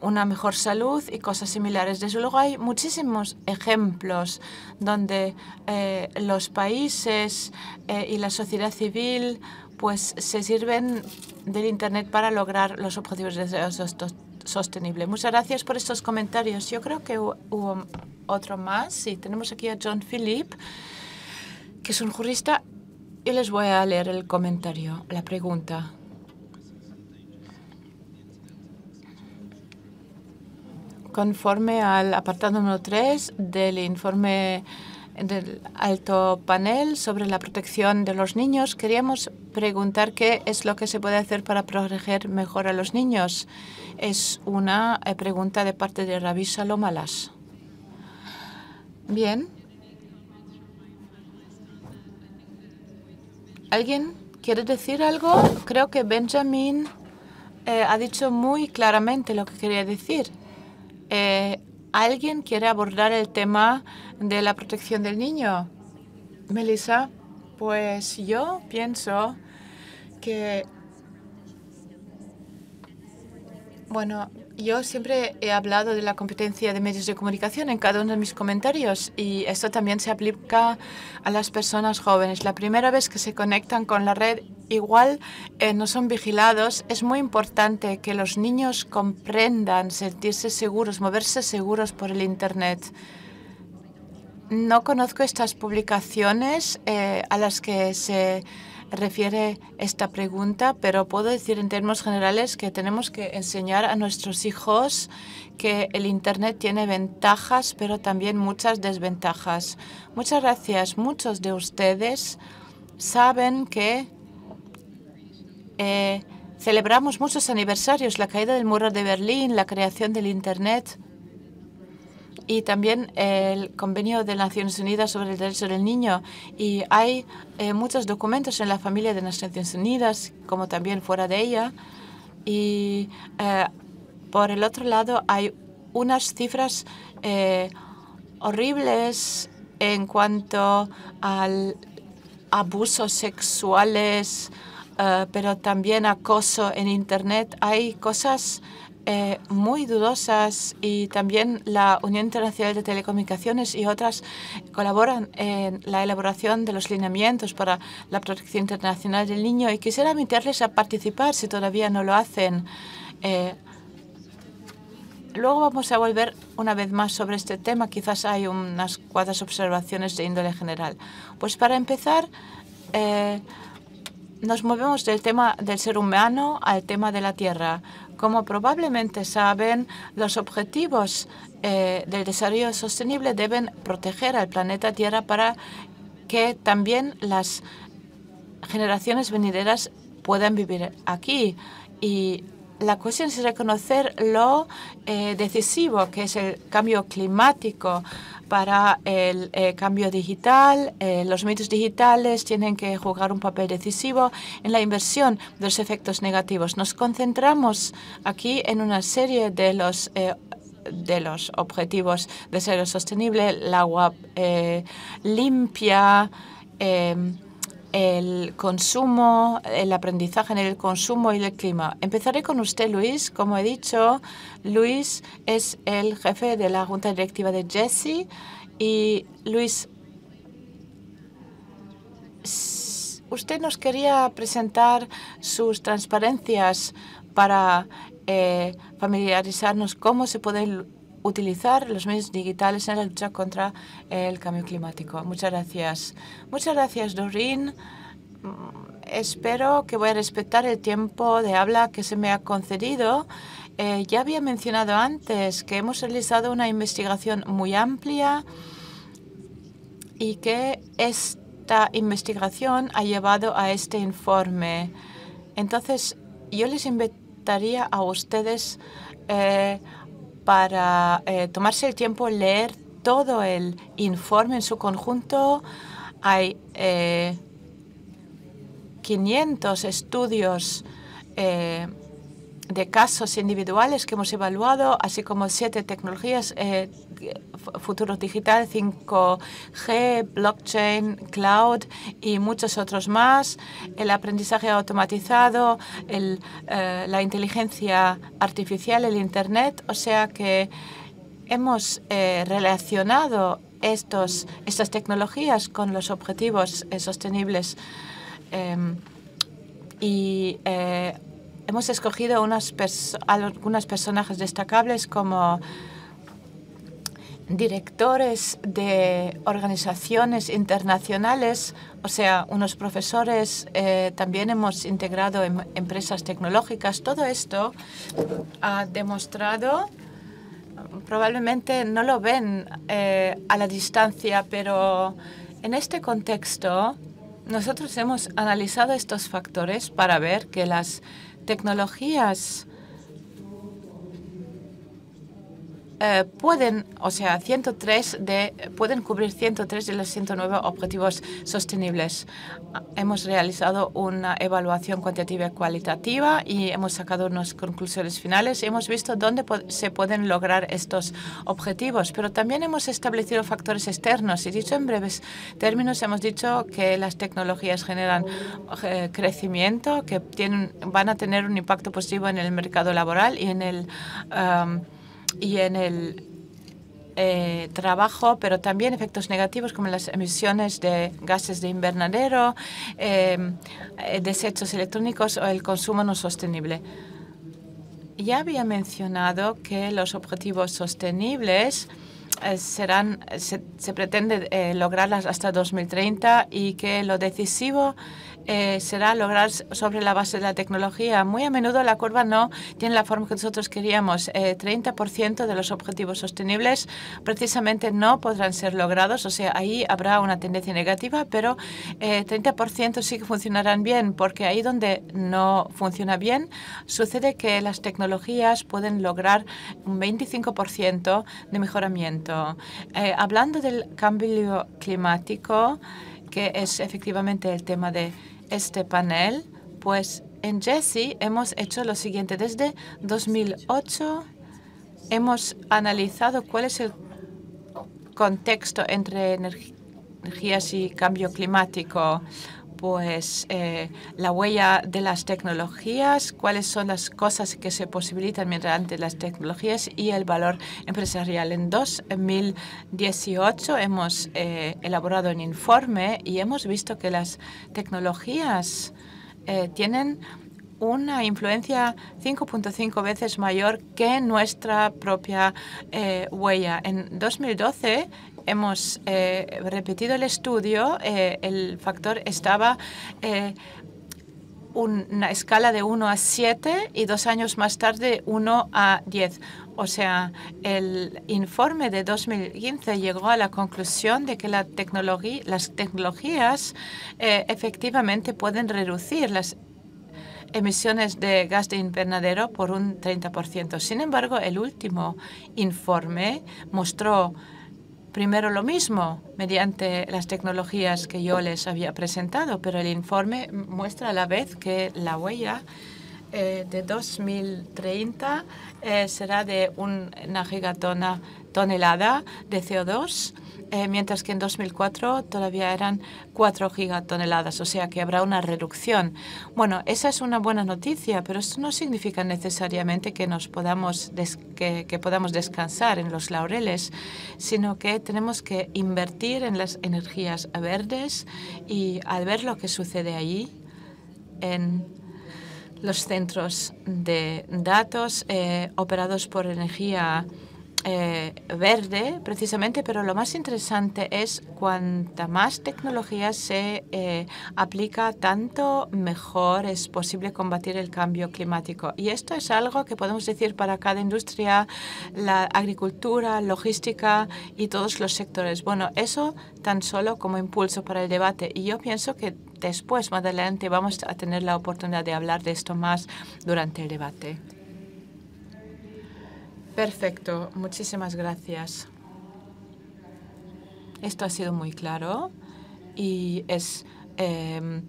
una mejor salud y cosas similares. Desde luego hay muchísimos ejemplos donde eh, los países eh, y la sociedad civil pues se sirven del Internet para lograr los objetivos de desarrollo sostenible. Muchas gracias por estos comentarios. Yo creo que hubo otro más. Sí, tenemos aquí a John Philip, que es un jurista, y les voy a leer el comentario, la pregunta. Conforme al apartado número 3 del informe del alto panel sobre la protección de los niños, queríamos preguntar qué es lo que se puede hacer para proteger mejor a los niños. Es una eh, pregunta de parte de Ravi Salomalas. Bien. ¿Alguien quiere decir algo? Creo que Benjamin eh, ha dicho muy claramente lo que quería decir. Eh, ¿Alguien quiere abordar el tema de la protección del niño? Melissa, pues yo pienso que, bueno, yo siempre he hablado de la competencia de medios de comunicación en cada uno de mis comentarios y esto también se aplica a las personas jóvenes. La primera vez que se conectan con la red igual eh, no son vigilados. Es muy importante que los niños comprendan sentirse seguros, moverse seguros por el Internet. No conozco estas publicaciones eh, a las que se refiere esta pregunta, pero puedo decir en términos generales que tenemos que enseñar a nuestros hijos que el Internet tiene ventajas, pero también muchas desventajas. Muchas gracias. Muchos de ustedes saben que eh, celebramos muchos aniversarios, la caída del muro de Berlín, la creación del Internet y también el Convenio de Naciones Unidas sobre el Derecho del Niño. Y hay eh, muchos documentos en la familia de las Naciones Unidas, como también fuera de ella. Y eh, por el otro lado, hay unas cifras eh, horribles en cuanto al abusos sexuales, pero también acoso en Internet. Hay cosas eh, muy dudosas y también la Unión Internacional de Telecomunicaciones y otras colaboran en la elaboración de los lineamientos para la protección internacional del niño y quisiera invitarles a participar si todavía no lo hacen. Eh, luego vamos a volver una vez más sobre este tema. Quizás hay unas cuantas observaciones de índole general. Pues para empezar, eh, nos movemos del tema del ser humano al tema de la Tierra. Como probablemente saben, los objetivos eh, del desarrollo sostenible deben proteger al planeta Tierra para que también las generaciones venideras puedan vivir aquí. Y la cuestión es reconocer lo eh, decisivo que es el cambio climático para el eh, cambio digital. Eh, los medios digitales tienen que jugar un papel decisivo en la inversión de los efectos negativos. Nos concentramos aquí en una serie de los eh, de los objetivos de desarrollo sostenible, el agua limpia, el consumo, el aprendizaje en el consumo y el clima. Empezaré con usted, Luis. Como he dicho, Luis es el jefe de la Junta Directiva de Jesse. Y Luis, usted nos quería presentar sus transparencias para eh, familiarizarnos cómo se pueden utilizar los medios digitales en la lucha contra el cambio climático. Muchas gracias. Muchas gracias, Doreen. Mm, espero que voy a respetar el tiempo de habla que se me ha concedido. Eh, ya había mencionado antes que hemos realizado una investigación muy amplia y que esta investigación ha llevado a este informe. Entonces, yo les invitaría a ustedes eh, para eh, tomarse el tiempo leer todo el informe en su conjunto. Hay 500 eh, estudios eh, de casos individuales que hemos evaluado, así como siete tecnologías, futuro digital, 5G, blockchain, cloud y muchos otros más, el aprendizaje automatizado, eh, la inteligencia artificial, el Internet. O sea que hemos eh, relacionado estos, estas tecnologías con los objetivos eh, sostenibles em, y hemos escogido unas algunas personajes destacables como directores de organizaciones internacionales, o sea, unos profesores, eh, también hemos integrado en empresas tecnológicas. Todo esto ha demostrado, probablemente no lo ven eh, a la distancia, pero en este contexto nosotros hemos analizado estos factores para ver que las tecnologías Eh, pueden, o sea, 103 de, pueden cubrir 103 de los 109 objetivos sostenibles. Hemos realizado una evaluación cuantitativa y cualitativa y hemos sacado unas conclusiones finales. Hemos visto dónde se pueden lograr estos objetivos, pero también hemos establecido factores externos y dicho en breves términos hemos dicho que las tecnologías generan eh, crecimiento, que tienen, van a tener un impacto positivo en el mercado laboral y en el y en el eh, trabajo, pero también efectos negativos como las emisiones de gases de invernadero, em, eh, desechos electrónicos o el consumo no sostenible. Ya había mencionado que los objetivos sostenibles eh, serán, se, se pretende lograrlas hasta 2030 y que lo decisivo eh, será lograr sobre la base de la tecnología. Muy a menudo la curva no tiene la forma que nosotros queríamos. 30% eh, de los objetivos sostenibles precisamente no podrán ser logrados, o sea, ahí habrá una tendencia negativa, pero 30% eh, sí que funcionarán bien, porque ahí donde no funciona bien, sucede que las tecnologías pueden lograr un 25% de mejoramiento. hablando del cambio climático, que es efectivamente el tema de este panel, pues en Jesse hemos hecho lo siguiente. Desde 2008 hemos analizado cuál es el contexto entre energías y cambio climático pues la huella de las tecnologías, cuáles son las cosas que se posibilitan mediante las tecnologías y el valor empresarial. En 2018 hemos eh, elaborado un informe y hemos visto que las tecnologías eh, tienen una influencia 5.5 veces mayor que nuestra propia huella. En 2012 hemos eh, repetido el estudio, eh, el factor estaba eh, una escala de 1 a 7 y dos años más tarde 1 a 10. O sea, el informe de 2015 llegó a la conclusión de que las tecnologías efectivamente pueden reducir las emisiones de gas de invernadero por un 30%. Sin embargo, el último informe mostró primero lo mismo mediante las tecnologías que yo les había presentado, pero el informe muestra a la vez que la huella eh, de 2030 eh, será de una gigatona tonelada de CO2 eh, mientras que en 2004 todavía eran 4 gigatoneladas, o sea que habrá una reducción. Bueno, esa es una buena noticia, pero esto no significa necesariamente que, nos podamos que, podamos descansar en los laureles, sino que tenemos que invertir en las energías verdes y al ver lo que sucede allí, en los centros de datos eh, operados por energía eh, verde, precisamente, pero lo más interesante es cuanta más tecnología se eh, aplica, tanto mejor es posible combatir el cambio climático. Y esto es algo que podemos decir para cada industria, la agricultura, logística y todos los sectores. Bueno, eso tan solo como impulso para el debate. Y yo pienso que después, más adelante, vamos a tener la oportunidad de hablar de esto más durante el debate. Perfecto, muchísimas gracias. Esto ha sido muy claro y es em,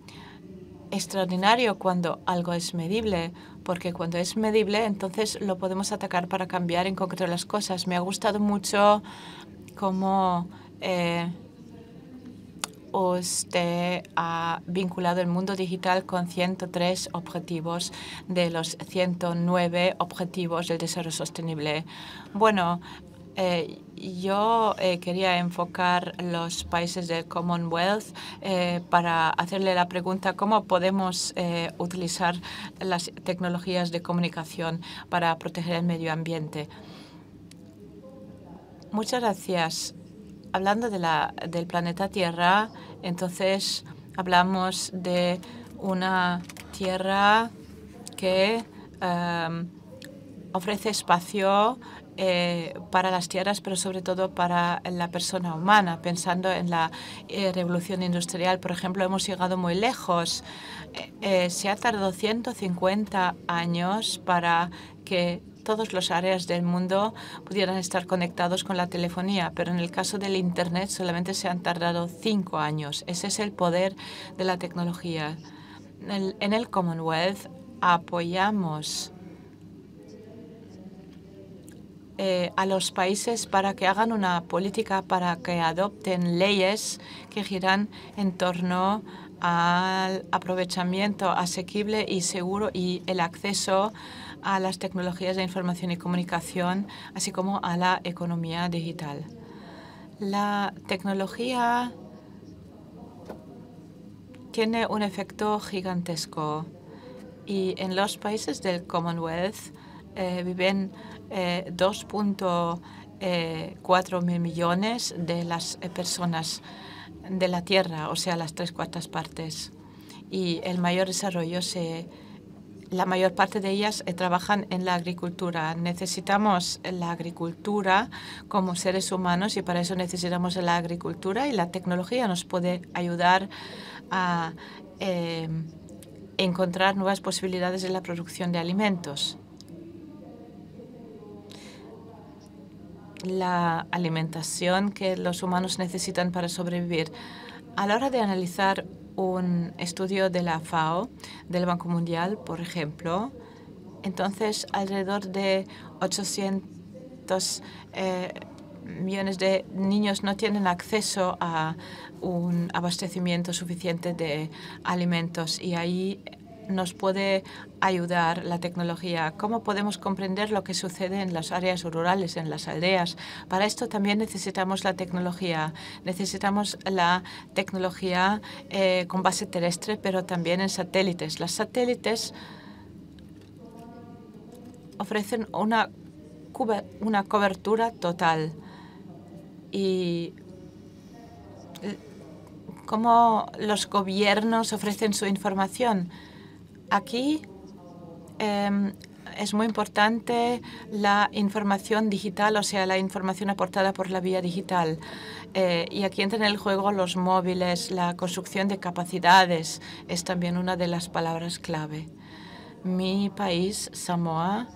extraordinario cuando algo es medible, porque cuando es medible entonces lo podemos atacar para cambiar en concreto las cosas. Me ha gustado mucho cómo eh, usted ha vinculado el mundo digital con 103 objetivos de los 109 objetivos del desarrollo sostenible. Bueno, eh, yo eh, quería enfocar los países del Commonwealth eh, para hacerle la pregunta cómo podemos utilizar las tecnologías de comunicación para proteger el medio ambiente. Muchas gracias hablando de la, del planeta Tierra, entonces hablamos de una Tierra que em, ofrece espacio eh, para las tierras, pero sobre todo para la persona humana. Pensando en la eh, revolución industrial, por ejemplo, hemos llegado muy lejos. Eh, se ha tardado 150 años para que todas las áreas del mundo pudieran estar conectados con la telefonía, pero en el caso del Internet solamente se han tardado cinco años. Ese es el poder de la tecnología. En el, Commonwealth apoyamos eh, a los países para que hagan una política, para que adopten leyes que giran en torno al aprovechamiento asequible y seguro y el acceso a las tecnologías de información y comunicación, así como a la economía digital. La tecnología tiene un efecto gigantesco y en los países del Commonwealth eh, viven 2.4 eh, eh, mil millones de las personas de la Tierra, o sea, las tres cuartas partes. Y el mayor desarrollo se la mayor parte de ellas eh, trabajan en la agricultura. Necesitamos la agricultura como seres humanos y para eso necesitamos la agricultura y la tecnología nos puede ayudar a em, encontrar nuevas posibilidades en la producción de alimentos. La alimentación que los humanos necesitan para sobrevivir. A la hora de analizar un estudio de la FAO, del Banco Mundial, por ejemplo, entonces alrededor de 800 eh, millones de niños no tienen acceso a un abastecimiento suficiente de alimentos y ahí nos puede ayudar la tecnología? ¿Cómo podemos comprender lo que sucede en las áreas rurales, en las aldeas? Para esto también necesitamos la tecnología. Necesitamos la tecnología eh, con base terrestre, pero también en satélites. Los satélites ofrecen una, una cobertura total y cómo los gobiernos ofrecen su información. Aquí em, es muy importante la información digital, o sea, la información aportada por la vía digital. Eh, y aquí entran en el juego los móviles, la construcción de capacidades, es también una de las palabras clave. Mi país, Samoa,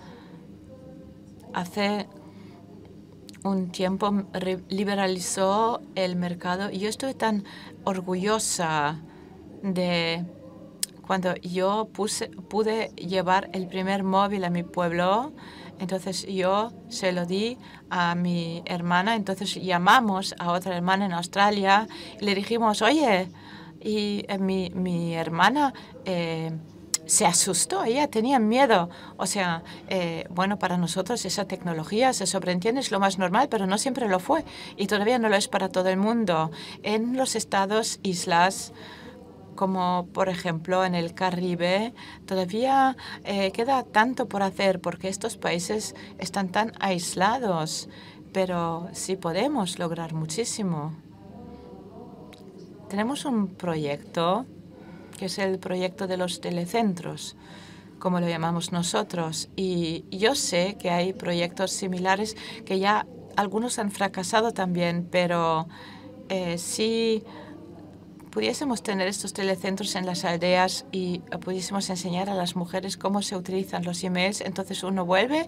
hace un tiempo liberalizó el mercado yo estoy tan orgullosa de cuando yo puse, pude llevar el primer móvil a mi pueblo, entonces yo se lo di a mi hermana, entonces llamamos a otra hermana en Australia y le dijimos, oye, y eh, mi, mi, hermana eh, se asustó, ella tenía miedo. O sea, eh, bueno, para nosotros esa tecnología se sobreentiende, es lo más normal, pero no siempre lo fue y todavía no lo es para todo el mundo. En los estados, islas, como por ejemplo en el Caribe, todavía eh, queda tanto por hacer porque estos países están tan aislados, pero sí podemos lograr muchísimo. Tenemos un proyecto que es el proyecto de los telecentros, como lo llamamos nosotros, y yo sé que hay proyectos similares que ya algunos han fracasado también, pero eh, sí pudiésemos tener estos telecentros en las aldeas y pudiésemos enseñar a las mujeres cómo se utilizan los emails, entonces uno vuelve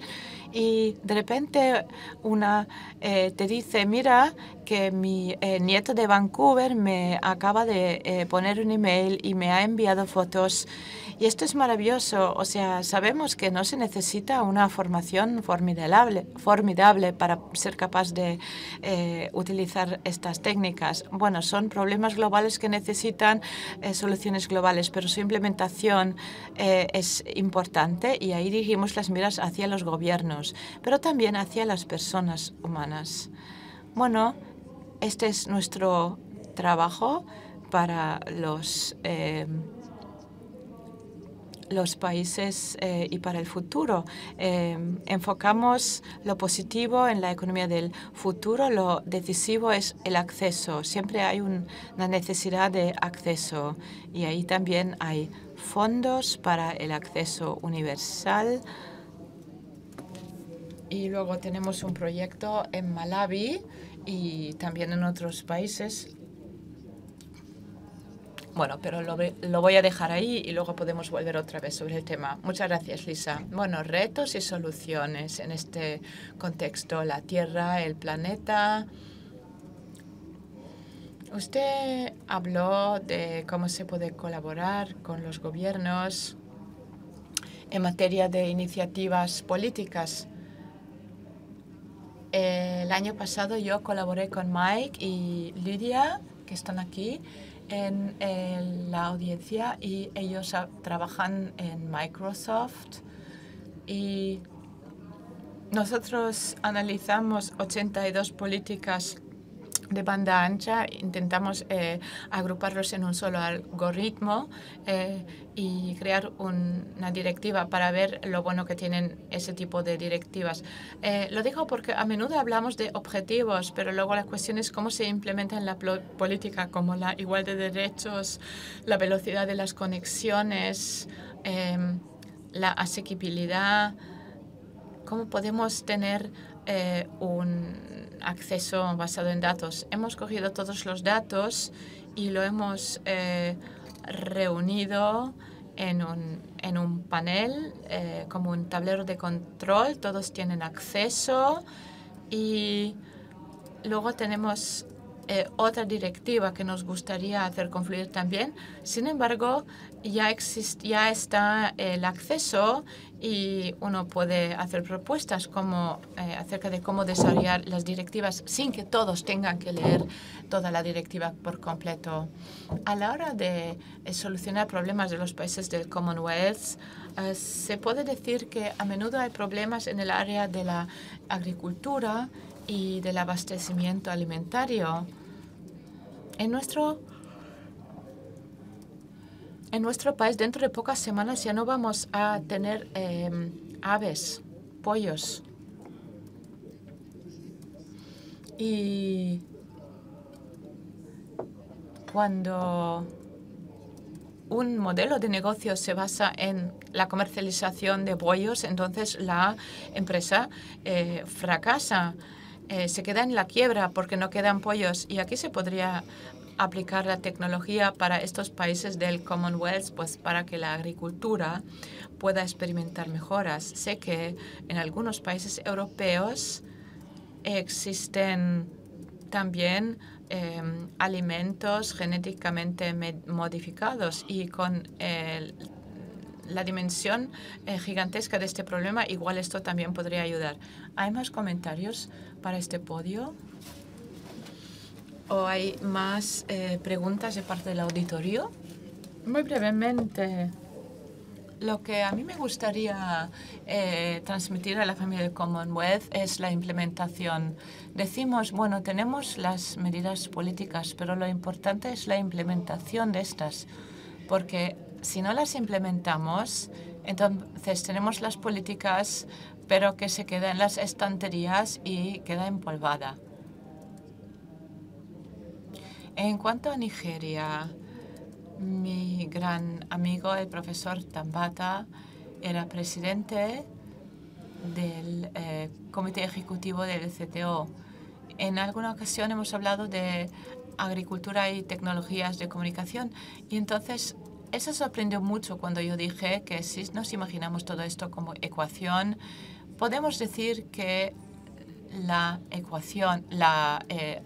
y de repente una eh, te dice, mira que mi eh, nieto de Vancouver me acaba de eh, poner un email y me ha enviado fotos y esto es maravilloso, o sea, sabemos que no se necesita una formación formidable, formidable para ser capaz de eh, utilizar estas técnicas. Bueno, son problemas globales que necesitan eh, soluciones globales, pero su implementación eh, es importante y ahí dirigimos las miras hacia los gobiernos, pero también hacia las personas humanas. Bueno, este es nuestro trabajo para los los países eh, y para el futuro. Em, enfocamos lo positivo en la economía del futuro, lo decisivo es el acceso. Siempre hay una necesidad de acceso y ahí también hay fondos para el acceso universal. Y luego tenemos un proyecto en Malawi y también en otros países bueno, pero lo, lo, voy a dejar ahí y luego podemos volver otra vez sobre el tema. Muchas gracias, Lisa. Bueno, retos y soluciones en este contexto, la Tierra, el planeta. Usted habló de cómo se puede colaborar con los gobiernos en materia de iniciativas políticas. El año pasado yo colaboré con Mike y Lidia, que están aquí, en, la audiencia y ellos trabajan en Microsoft. Y nosotros analizamos 82 políticas de banda ancha, intentamos eh, agruparlos en un solo algoritmo eh, y crear una directiva para ver lo bueno que tienen ese tipo de directivas. Eh, lo digo porque a menudo hablamos de objetivos, pero luego la cuestión es cómo se implementa en la política, como la igualdad de derechos, la velocidad de las conexiones, em, la asequibilidad, cómo podemos tener un acceso basado en datos. Hemos cogido todos los datos y lo hemos eh, reunido en un, en un panel eh, como un tablero de control. Todos tienen acceso y luego tenemos eh, otra directiva que nos gustaría hacer confluir también. Sin embargo, ya, ya está el acceso y uno puede hacer propuestas como, eh, acerca de cómo desarrollar las directivas sin que todos tengan que leer toda la directiva por completo. A la hora de eh, solucionar problemas de los países del Commonwealth, se puede decir que a menudo hay problemas en el área de la agricultura y del abastecimiento alimentario. En nuestro, en nuestro país, dentro de pocas semanas, ya no vamos a tener em, aves, pollos. Y cuando un modelo de negocio se basa en la comercialización de pollos, entonces la empresa eh, fracasa. Eh, se queda en la quiebra porque no quedan pollos. Y aquí se podría aplicar la tecnología para estos países del Commonwealth, pues para que la agricultura pueda experimentar mejoras. Sé que en algunos países europeos existen también em, alimentos genéticamente modificados y con la dimensión eh, gigantesca de este problema, igual esto también podría ayudar. ¿Hay más comentarios para este podio? ¿O hay más eh, preguntas de parte del auditorio? Muy brevemente. Lo que a mí me gustaría eh, transmitir a la familia del Commonwealth es la implementación. Decimos, bueno, tenemos las medidas políticas, pero lo importante es la implementación de estas, porque si no las implementamos, entonces tenemos las políticas, pero que se queda en las estanterías y queda empolvada. En cuanto a Nigeria, mi gran amigo, el profesor Tambata, era presidente del eh, comité ejecutivo del CTO. En alguna ocasión hemos hablado de agricultura y tecnologías de comunicación y entonces eso sorprendió mucho cuando yo dije que si nos imaginamos todo esto como ecuación, podemos decir que la ecuación, la, eh,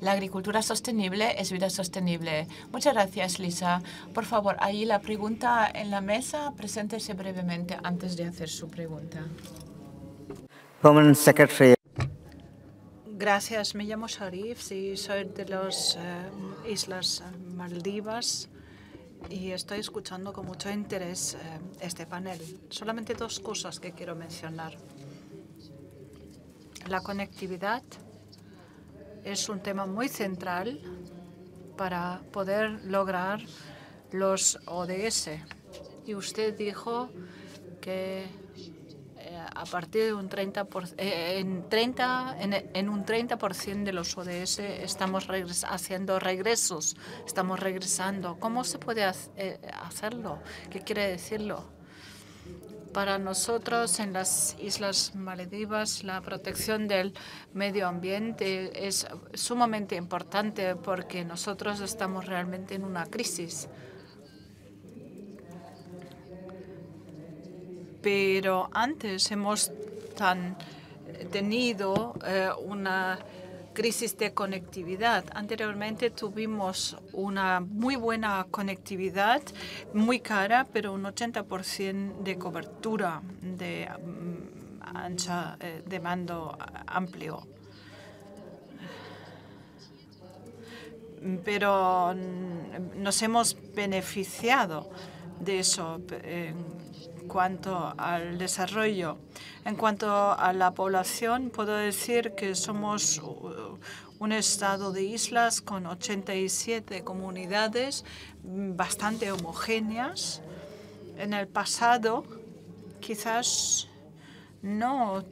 la agricultura sostenible es vida sostenible. Muchas gracias, Lisa. Por favor, ahí la pregunta en la mesa, preséntese brevemente antes de hacer su pregunta. Secretary. Gracias, me llamo Sharif y soy de las eh, Islas Maldivas y estoy escuchando con mucho interés eh, este panel. Solamente dos cosas que quiero mencionar. La conectividad es un tema muy central para poder lograr los ODS. Y usted dijo que a partir de un 30%, eh, en, 30, en, un 30% de los ODS estamos haciendo regresos, estamos regresando. ¿Cómo se puede eh, hacerlo? ¿Qué quiere decirlo? Para nosotros en las Islas Maldivas la protección del medio ambiente es sumamente importante porque nosotros estamos realmente en una crisis. Pero antes hemos tenido eh, una crisis de conectividad. Anteriormente tuvimos una muy buena conectividad, muy cara, pero un 80% de cobertura de mm, ancha eh, de mando amplio. Pero nos hemos beneficiado de eso en cuanto al desarrollo. En cuanto a la población, puedo decir que somos uh, un estado de islas con 87 comunidades bastante homogéneas. En el pasado, quizás no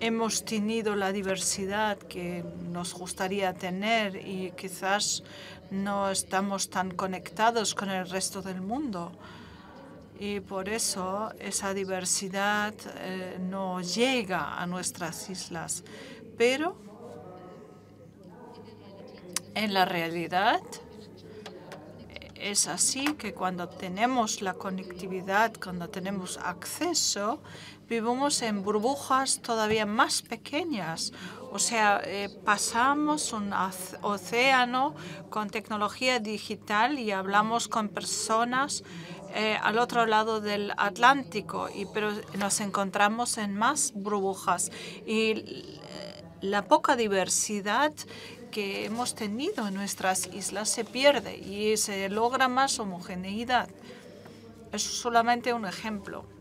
hemos tenido la diversidad que nos gustaría tener y quizás no estamos tan conectados con el resto del mundo y por eso esa diversidad eh, no llega a nuestras islas. Pero en la realidad es así que cuando tenemos la conectividad, cuando tenemos acceso, vivimos en burbujas todavía más pequeñas, O sea, eh, pasamos un océano con tecnología digital y hablamos con personas eh, al otro lado del Atlántico, y, pero nos encontramos en más burbujas. Y la poca diversidad que hemos tenido en nuestras islas se pierde y se logra más homogeneidad. Es solamente un ejemplo.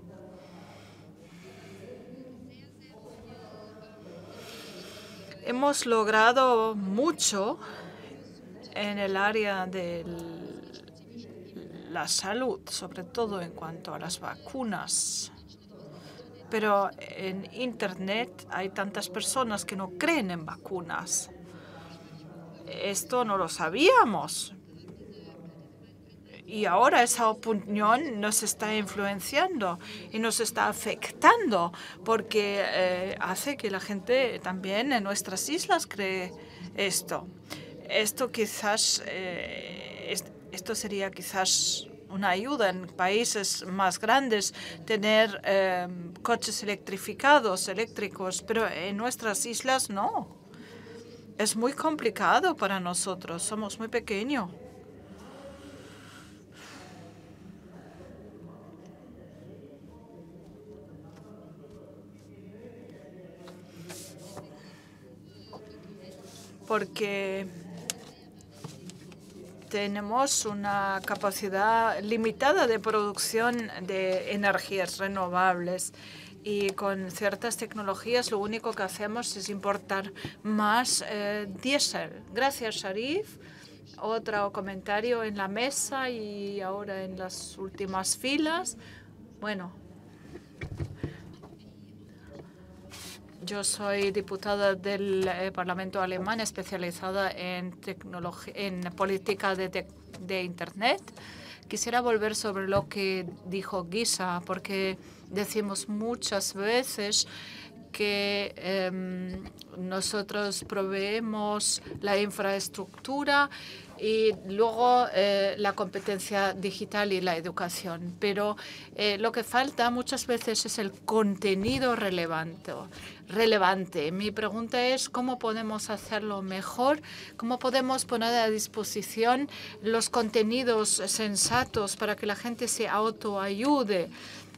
Hemos logrado mucho en el área de la salud, sobre todo en cuanto a las vacunas. Pero en Internet hay tantas personas que no creen en vacunas. Esto no lo sabíamos. Y ahora esa opinión nos está influenciando y nos está afectando porque eh, hace que la gente también en nuestras islas cree esto. Esto quizás, eh, esto sería quizás una ayuda en países más grandes tener eh, coches electrificados, eléctricos, pero en nuestras islas no. Es muy complicado para nosotros, somos muy pequeños. Porque tenemos una capacidad limitada de producción de energías renovables y con ciertas tecnologías lo único que hacemos es importar más eh, diésel. Gracias, Sharif. Otro comentario en la mesa y ahora en las últimas filas. Bueno, Yo soy diputada del eh, Parlamento alemán especializada en, en política de, de, Internet. Quisiera volver sobre lo que dijo Gisa, porque decimos muchas veces que em, nosotros proveemos la infraestructura y luego eh, la competencia digital y la educación. Pero eh, lo que falta muchas veces es el contenido relevante. relevante. Mi pregunta es cómo podemos hacerlo mejor, cómo podemos poner a disposición los contenidos sensatos para que la gente se autoayude.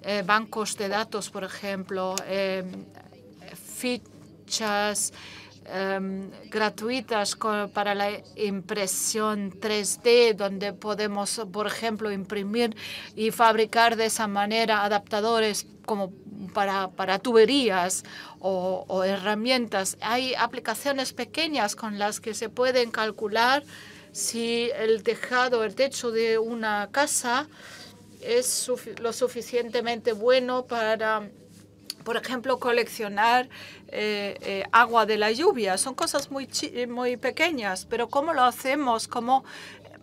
Eh, bancos de datos, por ejemplo, fichas, Em, gratuitas para la impresión 3D, donde podemos, por ejemplo, imprimir y fabricar de esa manera adaptadores como para, para tuberías o, o herramientas. Hay aplicaciones pequeñas con las que se pueden calcular si el tejado, el techo de una casa es lo suficientemente bueno para por ejemplo, coleccionar eh, eh, agua de la lluvia. Son cosas muy, muy pequeñas, pero ¿cómo lo hacemos? ¿Cómo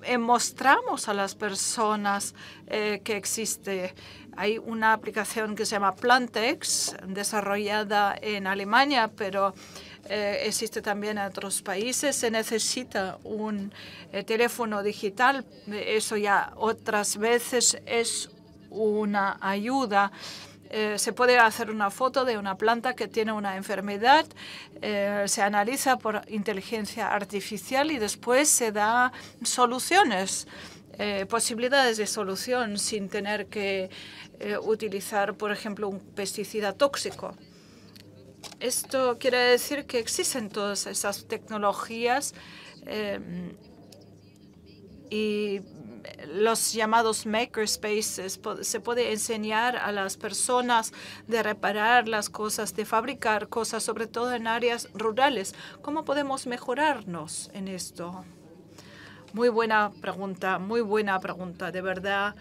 eh, mostramos a las personas que existe? Hay una aplicación que se llama Plantex, desarrollada en Alemania, pero existe también en otros países. Se necesita un teléfono digital. Eso ya otras veces es una ayuda. Eh, se puede hacer una foto de una planta que tiene una enfermedad, eh, se analiza por inteligencia artificial y después se da soluciones, eh, posibilidades de solución sin tener que utilizar, por ejemplo, un pesticida tóxico. Esto quiere decir que existen todas esas tecnologías y los llamados makerspaces. Se puede enseñar a las personas de reparar las cosas, de fabricar cosas, sobre todo en áreas rurales. ¿Cómo podemos mejorarnos en esto? Muy buena pregunta, muy buena pregunta, de verdad.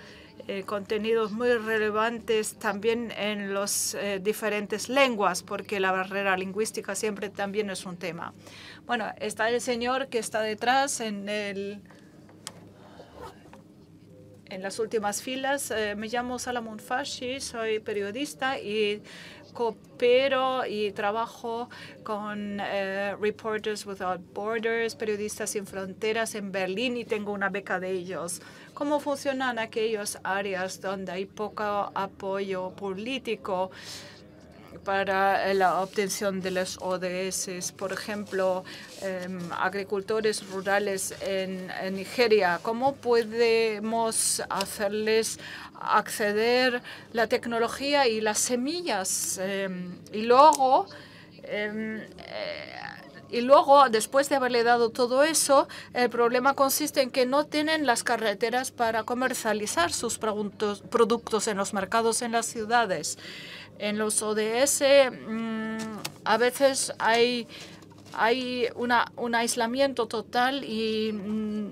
Eh, contenidos muy relevantes también en las eh, diferentes lenguas, porque la barrera lingüística siempre también es un tema. Bueno, está el señor que está detrás en el en las últimas filas. Eh, me llamo Salamon Fashi, soy periodista y coopero y trabajo con eh, Reporters Without Borders, Periodistas Sin Fronteras en Berlín y tengo una beca de ellos. ¿Cómo funcionan aquellas áreas donde hay poco apoyo político? Para la obtención de los ODS. Por ejemplo, em, agricultores rurales en, Nigeria, ¿cómo podemos hacerles acceder la tecnología y las semillas? Em, y luego, em, eh, y luego, después de haberle dado todo eso, el problema consiste en que no tienen las carreteras para comercializar sus productos en los mercados en las ciudades. En los ODS mm, a veces hay, hay una, un aislamiento total y mm,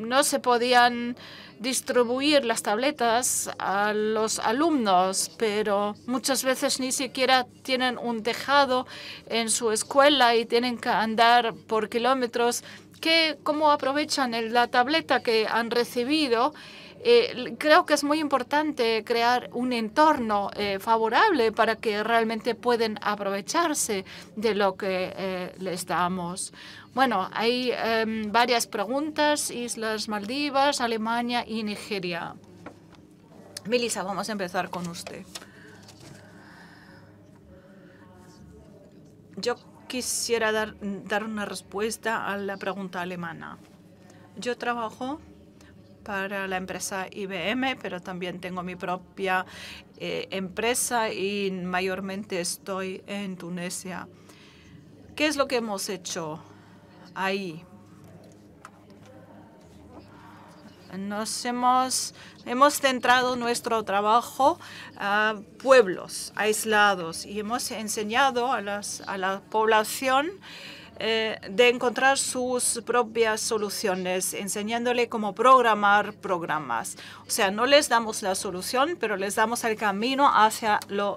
no se podían distribuir las tabletas a los alumnos, pero muchas veces ni siquiera tienen un tejado en su escuela y tienen que andar por kilómetros. ¿Qué, ¿Cómo aprovechan la tableta que han recibido? Eh, creo que es muy importante crear un entorno eh, favorable para que realmente puedan aprovecharse de lo que eh, les damos. Bueno, hay em, varias preguntas, Islas Maldivas, Alemania y Nigeria. Melissa, vamos a empezar con usted. Yo quisiera dar una respuesta a la pregunta alemana. Yo trabajo para la empresa IBM, pero también tengo mi propia eh, empresa y mayormente estoy en Tunisia. ¿Qué es lo que hemos hecho ahí? Nos hemos, hemos centrado nuestro trabajo a pueblos aislados y hemos enseñado a, las, a la población eh, de encontrar sus propias soluciones, enseñándole cómo programar programas. O sea, no les damos la solución, pero les damos el camino hacia la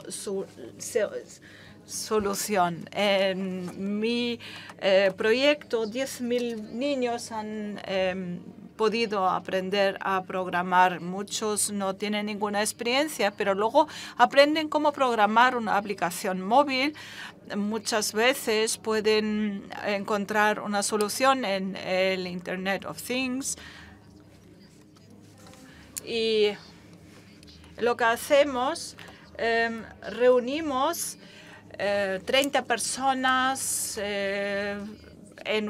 solución. En mi eh, proyecto, 10.000 niños han em, podido aprender a programar. Muchos no tienen ninguna experiencia, pero luego aprenden cómo programar una aplicación móvil, muchas veces pueden encontrar una solución en el Internet of Things. Y lo que hacemos, em, reunimos 30 eh, personas eh, en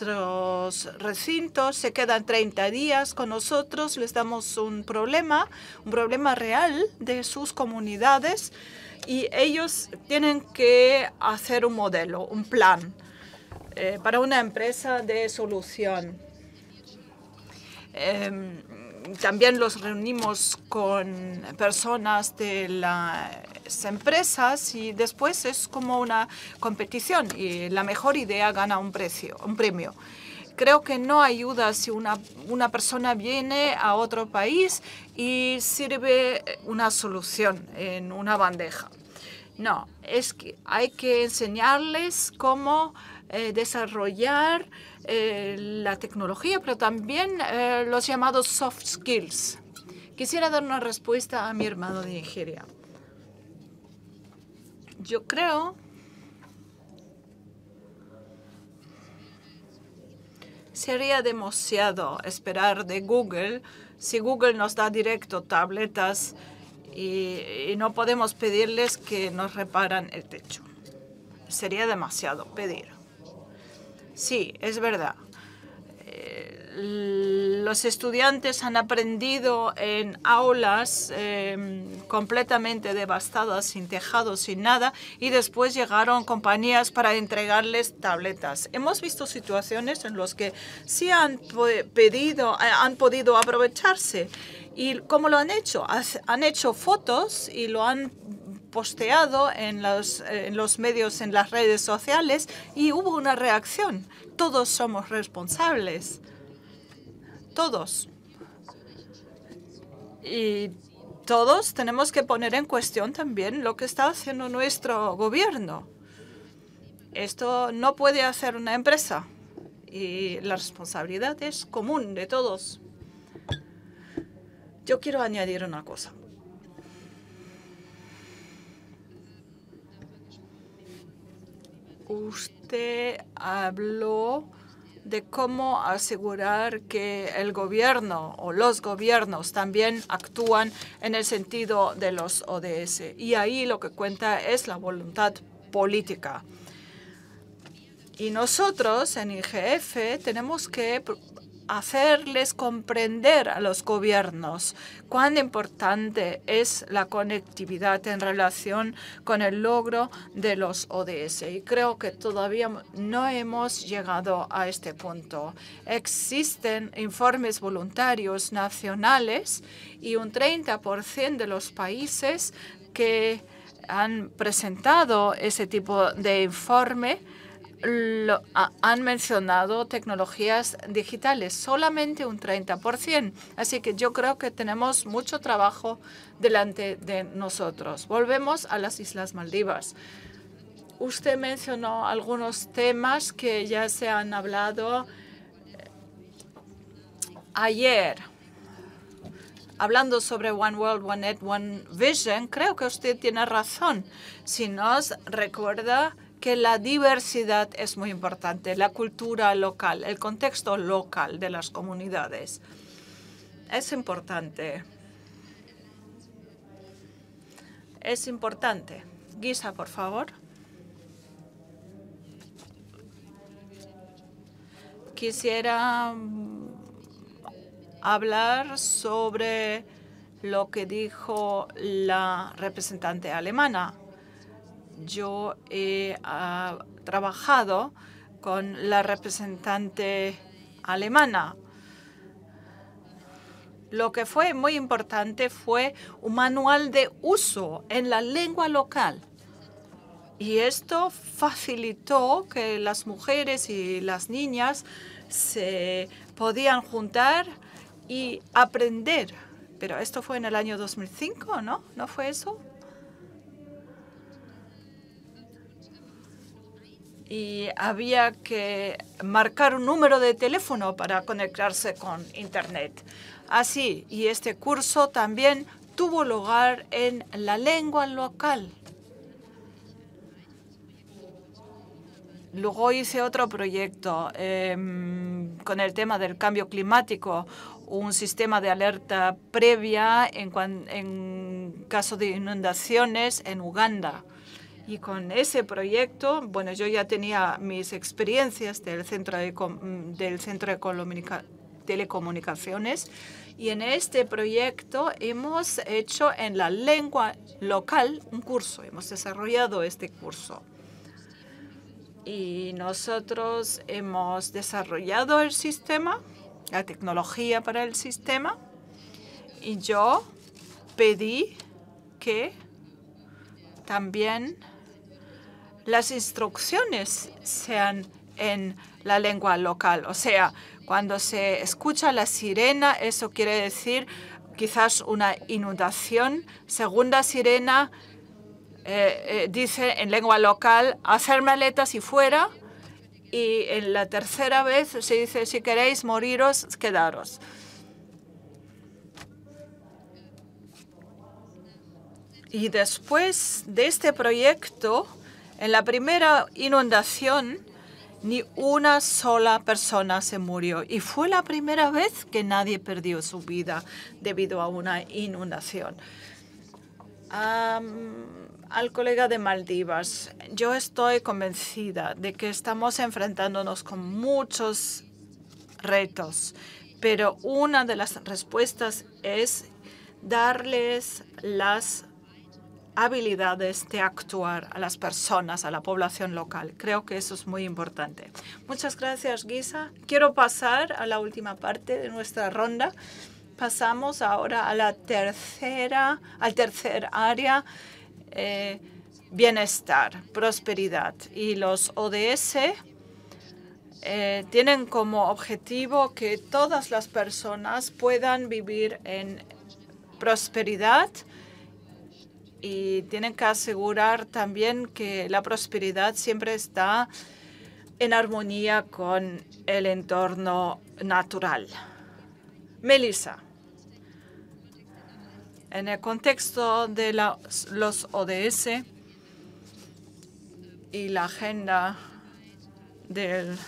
nuestros recintos, se quedan 30 días con nosotros, les damos un problema, un problema real de sus comunidades y ellos tienen que hacer un modelo, un plan eh, para una empresa de solución. Em, también los reunimos con personas de las empresas y después es como una competición y la mejor idea gana un precio, un premio creo que no ayuda si una, una persona viene a otro país y sirve una solución en una bandeja. No, es que hay que enseñarles cómo eh, desarrollar eh, la tecnología, pero también eh, los llamados soft skills. Quisiera dar una respuesta a mi hermano de Nigeria. Yo creo sería demasiado esperar de Google si Google nos da directo tabletas y, no podemos pedirles que nos reparan el techo. Sería demasiado pedir. Sí, es verdad. Eh, los estudiantes han aprendido en aulas em, completamente devastadas, sin tejado, sin nada, y después llegaron compañías para entregarles tabletas. Hemos visto situaciones en las que sí han pedido, eh, han podido aprovecharse ¿Y cómo lo han hecho? Han hecho fotos y lo han posteado en los, en los medios, en las redes sociales y hubo una reacción. Todos somos responsables. Todos. Y todos tenemos que poner en cuestión también lo que está haciendo nuestro gobierno. Esto no puede hacer una empresa y la responsabilidad es común de todos. Yo quiero añadir una cosa. Usted habló de cómo asegurar que el gobierno o los gobiernos también actúan en el sentido de los ODS. Y ahí lo que cuenta es la voluntad política. Y nosotros en IGF tenemos que hacerles comprender a los gobiernos cuán importante es la conectividad en relación con el logro de los ODS. Y creo que todavía no hemos llegado a este punto. Existen informes voluntarios nacionales y un 30% de los países que han presentado ese tipo de informe lo, han mencionado tecnologías digitales, solamente un 30%. Así que yo creo que tenemos mucho trabajo delante de nosotros. Volvemos a las Islas Maldivas. Usted mencionó algunos temas que ya se han hablado eh, ayer. Hablando sobre One World, One Net, One Vision, creo que usted tiene razón. Si nos recuerda que la diversidad es muy importante, la cultura local, el contexto local de las comunidades. Es importante. Es importante. Guisa, por favor. Quisiera mm, hablar sobre lo que dijo la representante alemana yo he ah, trabajado con la representante alemana. Lo que fue muy importante fue un manual de uso en la lengua local. Y esto facilitó que las mujeres y las niñas se podían juntar y aprender. Pero esto fue en el año 2005, ¿no? ¿No fue eso? Y había que marcar un número de teléfono para conectarse con Internet. Así, y este curso también tuvo lugar en la lengua local. Luego hice otro proyecto em, con el tema del cambio climático, un sistema de alerta previa en, en caso de inundaciones en Uganda. Y con ese proyecto, bueno, yo ya tenía mis experiencias del Centro de, del centro de Telecomunicaciones y en este proyecto hemos hecho en la lengua local un curso, hemos desarrollado este curso. Y nosotros hemos desarrollado el sistema, la tecnología para el sistema, y yo pedí que también las instrucciones sean en la lengua local. O sea, cuando se escucha la sirena, eso quiere decir quizás una inundación. Segunda sirena eh, eh, dice en lengua local, hacer maletas y fuera. Y en la tercera vez se dice, si queréis moriros, quedaros. Y después de este proyecto, en la primera inundación, ni una sola persona se murió y fue la primera vez que nadie perdió su vida debido a una inundación. al colega de Maldivas, yo estoy convencida de que estamos enfrentándonos con muchos retos, pero una de las respuestas es darles las habilidades de actuar a las personas, a la población local. Creo que eso es muy importante. Muchas gracias, Guisa. Quiero pasar a la última parte de nuestra ronda. Pasamos ahora a la tercera, al tercer área, eh, bienestar, prosperidad. Y los ODS eh, tienen como objetivo que todas las personas puedan vivir en prosperidad, y tienen que asegurar también que la prosperidad siempre está en armonía con el entorno natural. Melissa, en el contexto de los ODS y la agenda del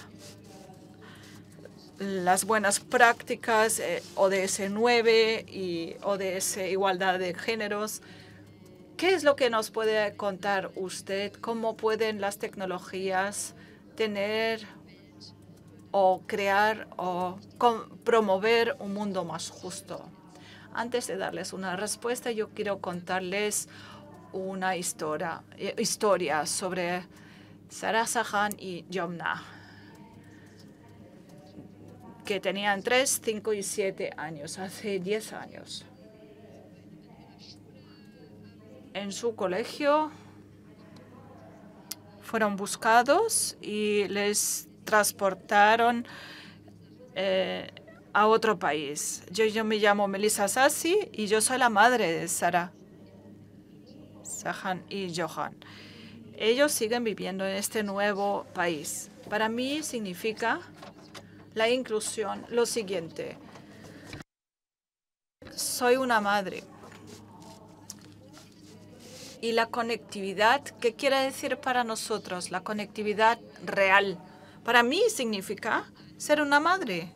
las buenas prácticas, eh, ODS 9 y ODS Igualdad de Géneros. ¿Qué es lo que nos puede contar usted? ¿Cómo pueden las tecnologías tener o crear o promover un mundo más justo? Antes de darles una respuesta, yo quiero contarles una historia, eh, historia sobre Sarah Sahan y Jomna que tenían 3, 5 y 7 años, hace 10 años. En su colegio fueron buscados y les transportaron eh, a otro país. Yo, yo me llamo Melissa Sassi y yo soy la madre de Sara, Sahan y Johan. Ellos siguen viviendo en este nuevo país. Para mí significa la inclusión lo siguiente. Soy una madre. Y la conectividad, ¿qué quiere decir para nosotros? La conectividad real. Para mí significa ser una madre.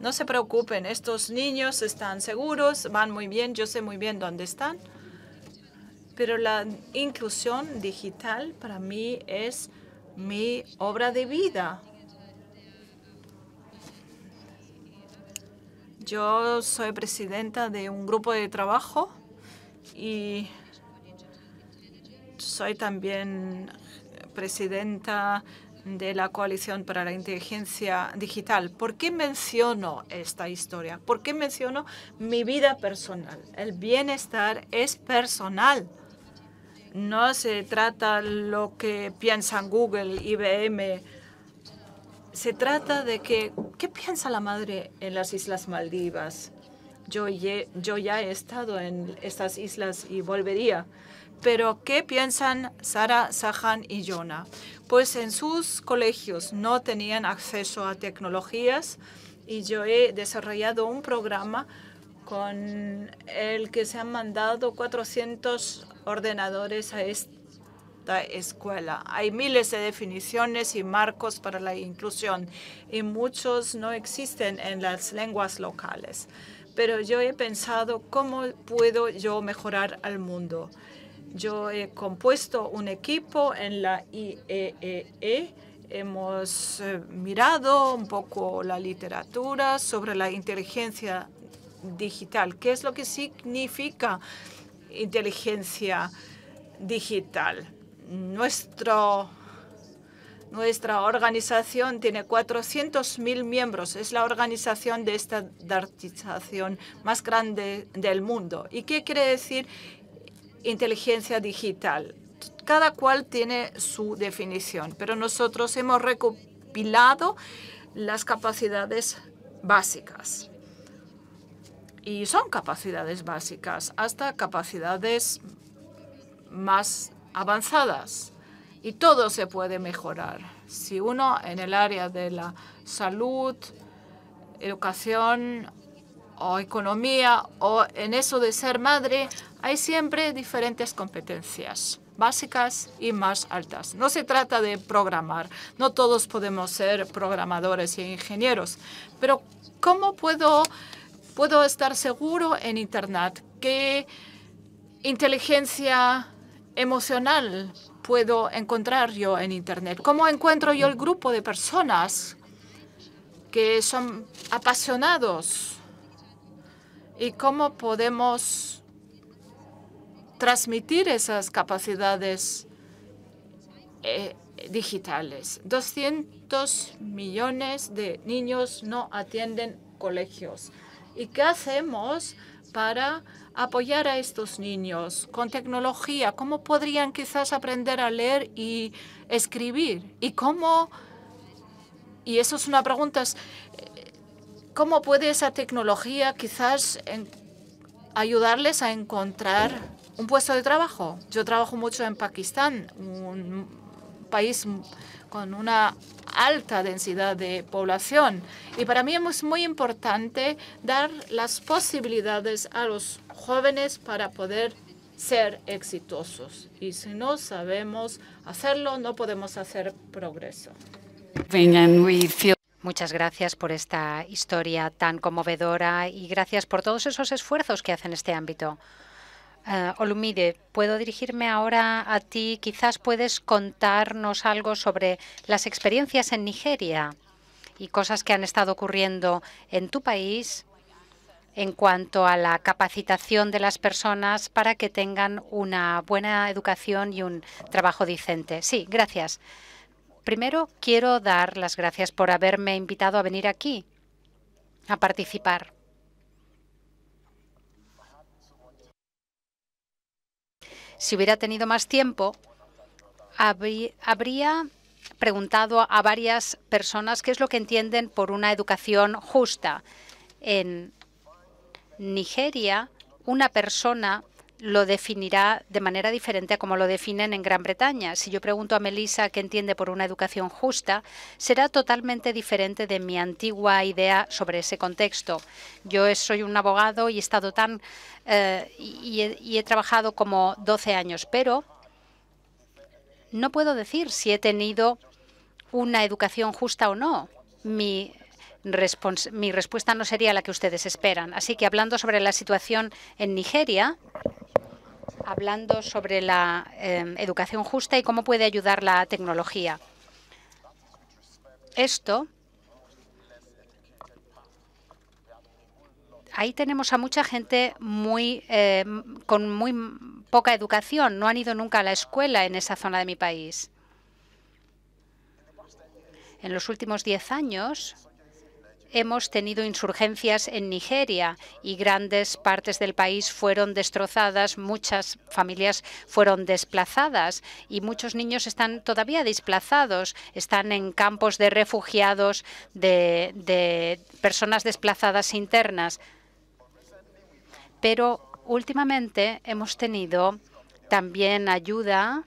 No se preocupen, estos niños están seguros, van muy bien, yo sé muy bien dónde están. Pero la inclusión digital para mí es mi obra de vida. Yo soy presidenta de un grupo de trabajo y soy también presidenta de la Coalición para la Inteligencia Digital. ¿Por qué menciono esta historia? ¿Por qué menciono mi vida personal? El bienestar es personal. No se trata lo que piensan Google, IBM, se trata de que, ¿qué piensa la madre en las Islas Maldivas? Yo, yo ya he estado en estas islas y volvería. Pero, ¿qué piensan Sara, Sahan y Jonah? Pues en sus colegios no tenían acceso a tecnologías y yo he desarrollado un programa con el que se han mandado 400 ordenadores a este escuela. Hay miles de definiciones y marcos para la inclusión y muchos no existen en las lenguas locales. Pero yo he pensado cómo puedo yo mejorar al mundo. Yo he compuesto un equipo en la IEEE. E. Hemos eh, mirado un poco la literatura sobre la inteligencia digital. ¿Qué es lo que significa inteligencia digital? Nuestro, nuestra organización tiene 400.000 miembros. Es la organización de estandarización más grande del mundo. ¿Y qué quiere decir inteligencia digital? Cada cual tiene su definición, pero nosotros hemos recopilado las capacidades básicas. Y son capacidades básicas hasta capacidades más avanzadas y todo se puede mejorar. Si uno en el área de la salud, educación o economía o en eso de ser madre, hay siempre diferentes competencias básicas y más altas. No se trata de programar, no todos podemos ser programadores e ingenieros, pero ¿cómo puedo, puedo estar seguro en Internet que inteligencia emocional puedo encontrar yo en Internet? ¿Cómo encuentro yo el grupo de personas que son apasionados? ¿Y cómo podemos transmitir esas capacidades eh, digitales? 200 millones de niños no atienden colegios. ¿Y qué hacemos para apoyar a estos niños con tecnología? ¿Cómo podrían quizás aprender a leer y escribir? ¿Y cómo, y eso es una pregunta, cómo puede esa tecnología quizás ayudarles a encontrar un puesto de trabajo? Yo trabajo mucho en Pakistán, un país con una alta densidad de población. Y para mí es muy importante dar las posibilidades a los jóvenes para poder ser exitosos. Y si no sabemos hacerlo, no podemos hacer progreso. Muchas gracias por esta historia tan conmovedora y gracias por todos esos esfuerzos que hacen en este ámbito. Uh, Olumide, puedo dirigirme ahora a ti. Quizás puedes contarnos algo sobre las experiencias en Nigeria y cosas que han estado ocurriendo en tu país en cuanto a la capacitación de las personas para que tengan una buena educación y un trabajo decente. Sí, gracias. Primero, quiero dar las gracias por haberme invitado a venir aquí a participar. Si hubiera tenido más tiempo, habría preguntado a varias personas qué es lo que entienden por una educación justa. En Nigeria, una persona lo definirá de manera diferente a como lo definen en Gran Bretaña. Si yo pregunto a Melissa qué entiende por una educación justa, será totalmente diferente de mi antigua idea sobre ese contexto. Yo soy un abogado y he estado tan eh, y, he, y he trabajado como 12 años, pero no puedo decir si he tenido una educación justa o no. Mi mi respuesta no sería la que ustedes esperan. Así que hablando sobre la situación en Nigeria, hablando sobre la em, educación justa y cómo puede ayudar la tecnología. Esto, ahí tenemos a mucha gente muy em, con muy poca educación. No han ido nunca a la escuela en esa zona de mi país. En los últimos diez años, hemos tenido insurgencias en Nigeria y grandes partes del país fueron destrozadas, muchas familias fueron desplazadas y muchos niños están todavía desplazados, están en campos de refugiados, de, personas desplazadas internas. Pero últimamente hemos tenido también ayuda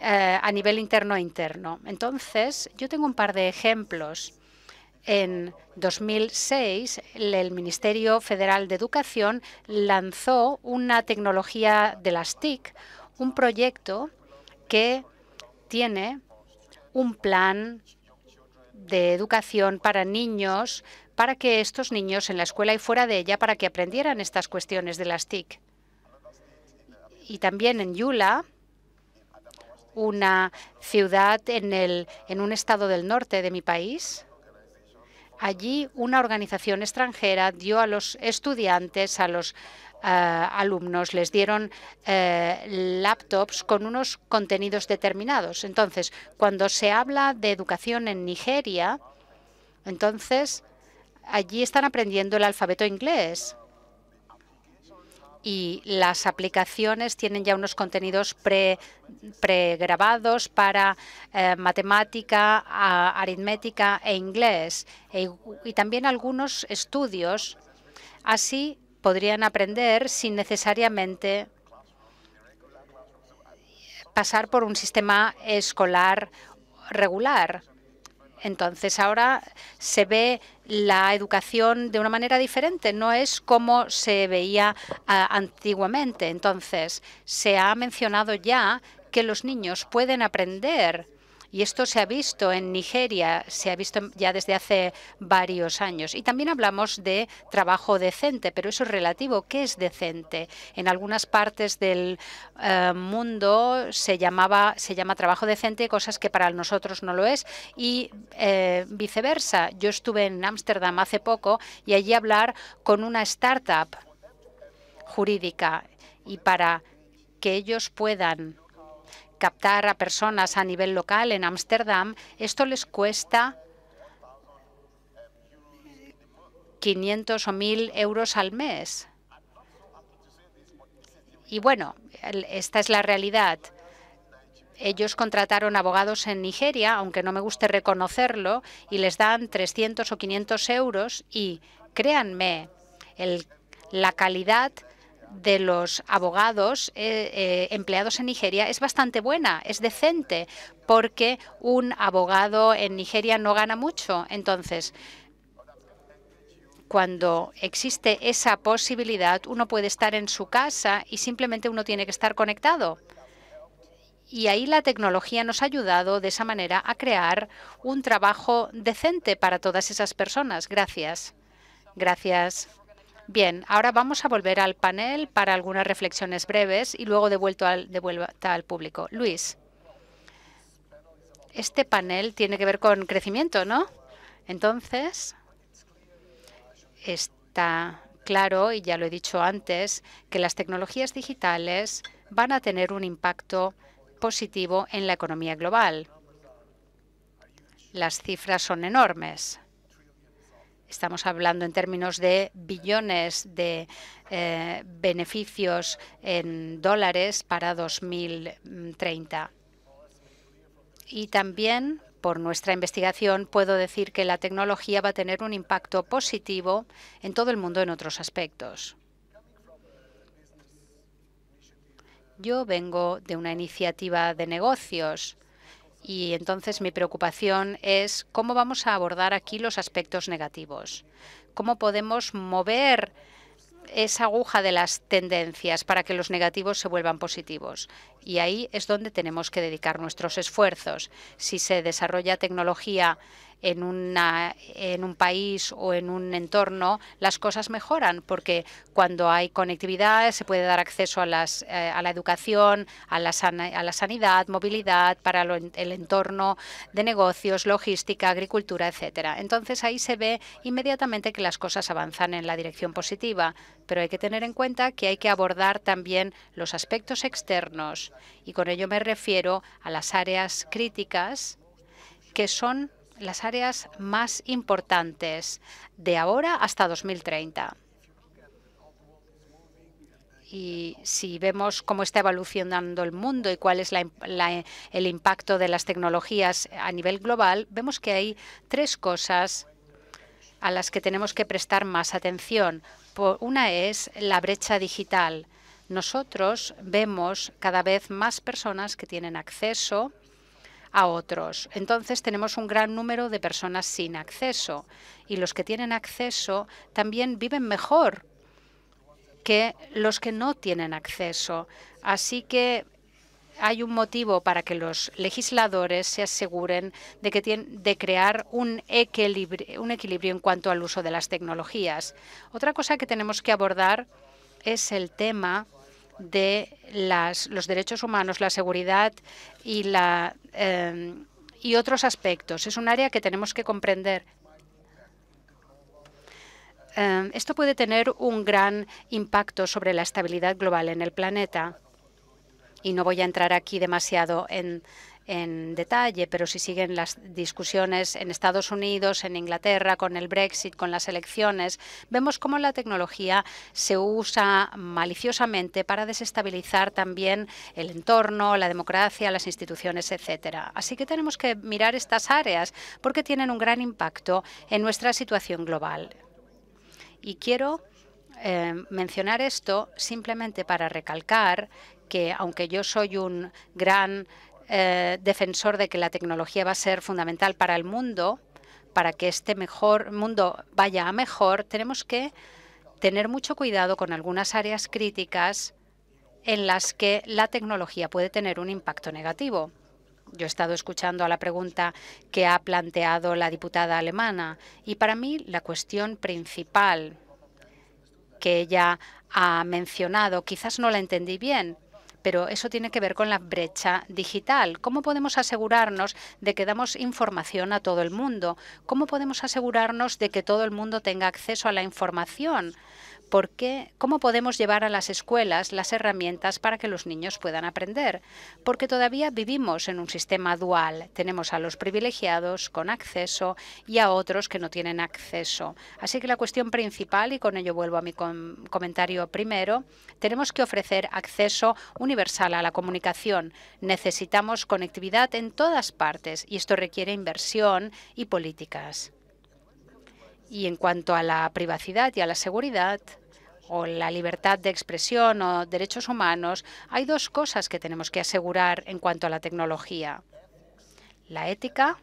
eh, a nivel interno e interno. Entonces, yo tengo un par de ejemplos. En 2006, el Ministerio Federal de Educación lanzó una tecnología de las TIC, un proyecto que tiene un plan de educación para niños, para que estos niños en la escuela y fuera de ella, para que aprendieran estas cuestiones de las TIC. Y también en Yula, una ciudad en, el, en un estado del norte de mi país. Allí una organización extranjera dio a los estudiantes, a los eh, alumnos, les dieron eh, laptops con unos contenidos determinados. Entonces, cuando se habla de educación en Nigeria, entonces allí están aprendiendo el alfabeto inglés y las aplicaciones tienen ya unos contenidos pre, pregrabados para eh, matemática, aritmética e inglés. E, y también algunos estudios así podrían aprender sin necesariamente pasar por un sistema escolar regular. Entonces ahora se ve la educación de una manera diferente, no es como se veía antiguamente. Entonces se ha mencionado ya que los niños pueden aprender y esto se ha visto en Nigeria, se ha visto ya desde hace varios años. Y también hablamos de trabajo decente, pero eso es relativo. ¿Qué es decente? En algunas partes del eh, mundo se llamaba se llama trabajo decente, cosas que para nosotros no lo es, y eh, viceversa. Yo estuve en Ámsterdam hace poco y allí hablar con una startup jurídica y para que ellos puedan captar a personas a nivel local en Ámsterdam, esto les cuesta 500 o 1.000 euros al mes. Y bueno, esta es la realidad. Ellos contrataron abogados en Nigeria, aunque no me guste reconocerlo, y les dan 300 o 500 euros y créanme, la calidad de los abogados eh, eh, empleados en Nigeria es bastante buena, es decente, porque un abogado en Nigeria no gana mucho. Entonces, cuando existe esa posibilidad, uno puede estar en su casa y simplemente uno tiene que estar conectado. Y ahí la tecnología nos ha ayudado de esa manera a crear un trabajo decente para todas esas personas. Gracias. Gracias. Bien, ahora vamos a volver al panel para algunas reflexiones breves y luego al, de vuelta al público. Luis, este panel tiene que ver con crecimiento, ¿no? Entonces, está claro, y ya lo he dicho antes, que las tecnologías digitales van a tener un impacto positivo en la economía global. Las cifras son enormes. Estamos hablando en términos de billones de eh, beneficios en dólares para 2030. Y también, por nuestra investigación, puedo decir que la tecnología va a tener un impacto positivo en todo el mundo en otros aspectos. Yo vengo de una iniciativa de negocios y entonces mi preocupación es cómo vamos a abordar aquí los aspectos negativos. ¿Cómo podemos mover esa aguja de las tendencias para que los negativos se vuelvan positivos? Y ahí es donde tenemos que dedicar nuestros esfuerzos. Si se desarrolla tecnología en, una, en un país o en un entorno, las cosas mejoran, porque cuando hay conectividad se puede dar acceso a, las, eh, a la educación, a la, a la sanidad, movilidad, para el entorno de negocios, logística, agricultura, etcétera. Entonces ahí se ve inmediatamente que las cosas avanzan en la dirección positiva, pero hay que tener en cuenta que hay que abordar también los aspectos externos y con ello me refiero a las áreas críticas que son las áreas más importantes de ahora hasta 2030. Y si vemos cómo está evolucionando el mundo y cuál es el impacto de las tecnologías a nivel global, vemos que hay tres cosas a las que tenemos que prestar más atención. Una es la brecha digital. Nosotros vemos cada vez más personas que tienen acceso a otros. Entonces tenemos un gran número de personas sin acceso y los que tienen acceso también viven mejor que los que no tienen acceso. Así que hay un motivo para que los legisladores se aseguren de, que crear un equilibrio, en cuanto al uso de las tecnologías. Otra cosa que tenemos que abordar es el tema de los derechos humanos, la seguridad em, y otros aspectos. Es un área que tenemos que comprender. Em, esto puede tener un gran impacto sobre la estabilidad global en el planeta. Y no voy a entrar aquí demasiado en detalle, pero si siguen las discusiones en Estados Unidos, en Inglaterra, con el Brexit, con las elecciones, vemos cómo la tecnología se usa maliciosamente para desestabilizar también el entorno, la democracia, las instituciones, etcétera. Así que tenemos que mirar estas áreas porque tienen un gran impacto en nuestra situación global. Y quiero eh, mencionar esto simplemente para recalcar que aunque yo soy un gran eh, defensor de que la tecnología va a ser fundamental para el mundo, para que este mejor mundo vaya a mejor, tenemos que tener mucho cuidado con algunas áreas críticas en las que la tecnología puede tener un impacto negativo. Yo he estado escuchando a la pregunta que ha planteado la diputada alemana y para mí la cuestión principal que ella ha mencionado, quizás no la entendí bien, pero eso tiene que ver con la brecha digital. ¿Cómo podemos asegurarnos de que damos información a todo el mundo? ¿Cómo podemos asegurarnos de que todo el mundo tenga acceso a la información? ¿Por qué? ¿Cómo podemos llevar a las escuelas las herramientas para que los niños puedan aprender? Porque todavía vivimos en un sistema dual. Tenemos a los privilegiados con acceso y a otros que no tienen acceso. Así que la cuestión principal, y con ello vuelvo a mi comentario primero, tenemos que ofrecer acceso universal a la comunicación. Necesitamos conectividad en todas partes y esto requiere inversión y políticas. Y en cuanto a la privacidad y a la seguridad, o la libertad de expresión o derechos humanos, hay dos cosas que tenemos que asegurar en cuanto a la tecnología. La ética,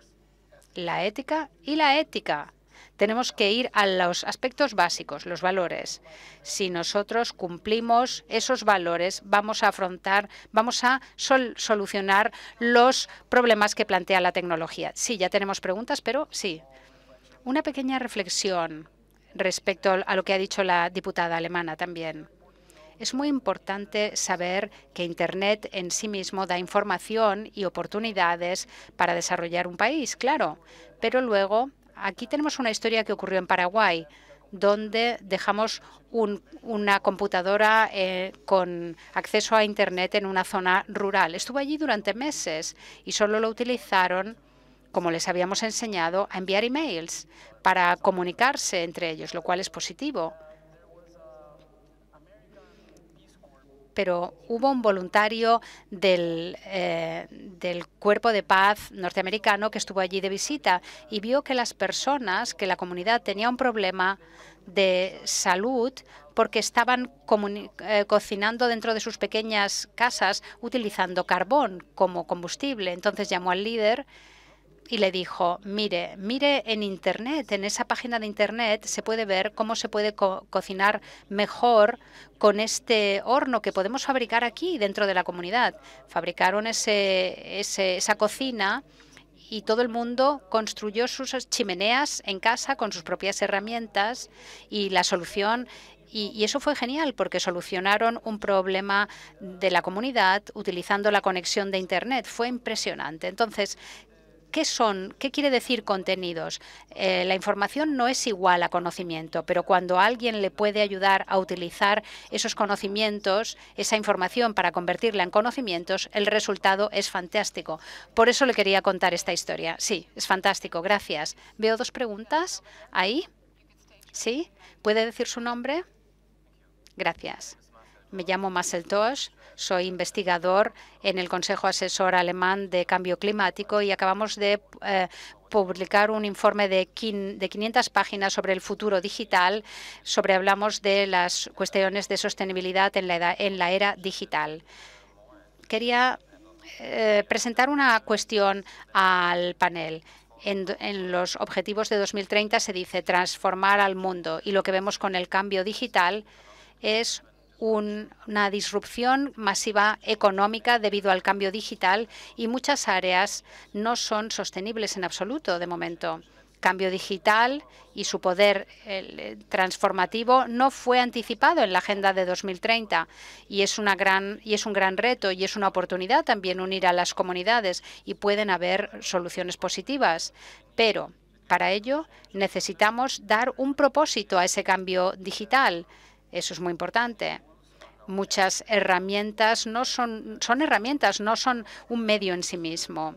la ética y la ética. tenemos que ir a los aspectos básicos, los valores. Si nosotros cumplimos esos valores, vamos a afrontar, vamos a solucionar los problemas que plantea la tecnología. Sí, ya tenemos preguntas, pero sí. Una pequeña reflexión respecto a lo que ha dicho la diputada alemana también. Es muy importante saber que Internet en sí mismo da información y oportunidades para desarrollar un país, claro, pero luego aquí tenemos una historia que ocurrió en Paraguay, donde dejamos una computadora eh, con acceso a Internet en una zona rural. Estuvo allí durante meses y solo lo utilizaron, como les habíamos enseñado, a enviar emails para comunicarse entre ellos, lo cual es positivo. pero hubo un voluntario del, eh, del, Cuerpo de Paz norteamericano que estuvo allí de visita y vio que las personas, que la comunidad tenía un problema de salud porque estaban eh, cocinando dentro de sus pequeñas casas utilizando carbón como combustible. Entonces llamó al líder y le dijo, mire, mire en Internet, en esa página de Internet se puede ver cómo se puede cocinar mejor con este horno que podemos fabricar aquí dentro de la comunidad. Fabricaron esa cocina y todo el mundo construyó sus chimeneas en casa con sus propias herramientas y la solución y, y, eso fue genial porque solucionaron un problema de la comunidad utilizando la conexión de Internet. Fue impresionante. Entonces, ¿Qué son? ¿Qué quiere decir contenidos? Eh, la información no es igual a conocimiento, pero cuando alguien le puede ayudar a utilizar esos conocimientos, esa información para convertirla en conocimientos, el resultado es fantástico. Por eso le quería contar esta historia. Sí, es fantástico. Gracias. Veo dos preguntas ahí. ¿Sí? ¿Puede decir su nombre? Gracias. Me llamo Marcel Tosh soy investigador en el Consejo Asesor Alemán de Cambio Climático y acabamos de eh, publicar un informe de, 500 páginas sobre el futuro digital, sobre hablamos de las cuestiones de sostenibilidad en la, era digital. Quería eh, presentar una cuestión al panel. En, en, los objetivos de 2030 se dice transformar al mundo y lo que vemos con el cambio digital es una disrupción masiva económica debido al cambio digital y muchas áreas no son sostenibles en absoluto de momento. Cambio digital y su poder eh, transformativo no fue anticipado en la Agenda de 2030 y es, una gran, y es un gran reto y es una oportunidad también unir a las comunidades y pueden haber soluciones positivas. Pero para ello necesitamos dar un propósito a ese cambio digital. Eso es muy importante muchas herramientas no son, son herramientas, no son un medio en sí mismo.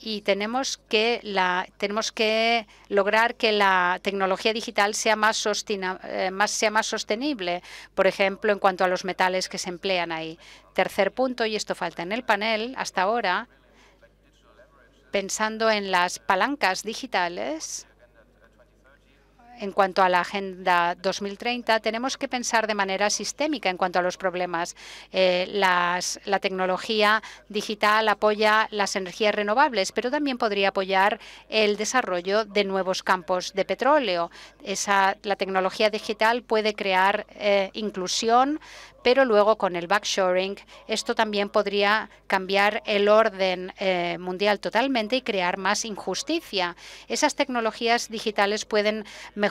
Y tenemos que, la, tenemos que lograr que la tecnología digital sea más, eh, sea más sostenible, por ejemplo, en cuanto a los metales que se emplean ahí. Tercer punto, y esto falta en el panel hasta ahora, pensando en las palancas digitales, en cuanto a la Agenda 2030, tenemos que pensar de manera sistémica en cuanto a los problemas. Eh, la tecnología digital apoya las energías renovables, pero también podría apoyar el desarrollo de nuevos campos de petróleo. La tecnología digital puede crear eh, inclusión, pero luego con el backshoring esto también podría cambiar el orden eh, mundial totalmente y crear más injusticia. Esas tecnologías digitales pueden mejorar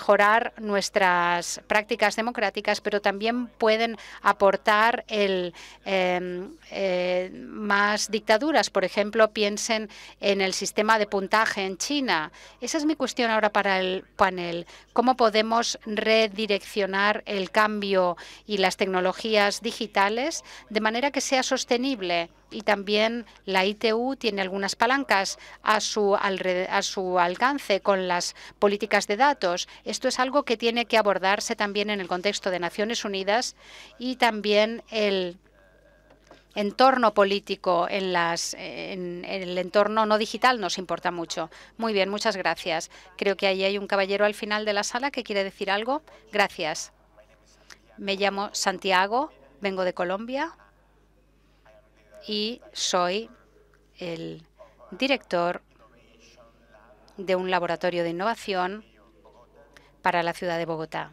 nuestras prácticas democráticas, pero también pueden aportar el, em, eh, más dictaduras. Por ejemplo, piensen en el sistema de puntaje en China. Esa es mi cuestión ahora para el panel. ¿Cómo podemos redireccionar el cambio y las tecnologías digitales de manera que sea sostenible y también la ITU tiene algunas palancas a su, alcance con las políticas de datos. Esto es algo que tiene que abordarse también en el contexto de Naciones Unidas y también el entorno político en, las, en, el entorno no digital nos importa mucho. Muy bien, muchas gracias. Creo que ahí hay un caballero al final de la sala que quiere decir algo. Gracias. Me llamo Santiago, vengo de Colombia y soy el director de un laboratorio de innovación para la ciudad de Bogotá.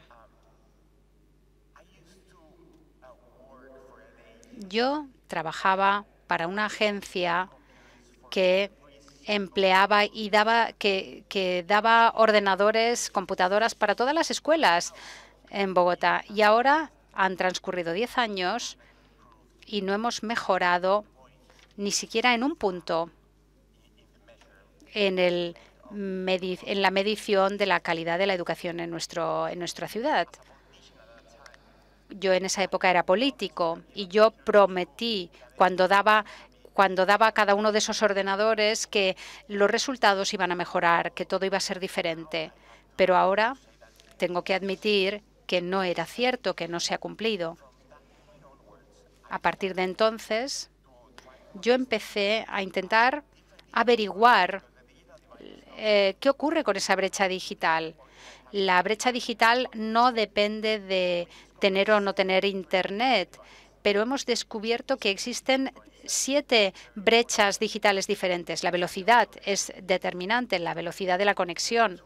Yo trabajaba para una agencia que empleaba y daba que, daba ordenadores, computadoras para todas las escuelas en Bogotá. Y ahora han transcurrido 10 años y no hemos mejorado ni siquiera en un punto en, el, en la medición de la calidad de la educación en, nuestro, en nuestra ciudad. Yo en esa época era político y yo prometí cuando daba cuando daba cada uno de esos ordenadores que los resultados iban a mejorar, que todo iba a ser diferente. Pero ahora tengo que admitir que no era cierto, que no se ha cumplido. A partir de entonces, yo empecé a intentar averiguar eh, qué ocurre con esa brecha digital. La brecha digital no depende de tener o no tener Internet, pero hemos descubierto que existen siete brechas digitales diferentes. La velocidad es determinante, la velocidad de la conexión.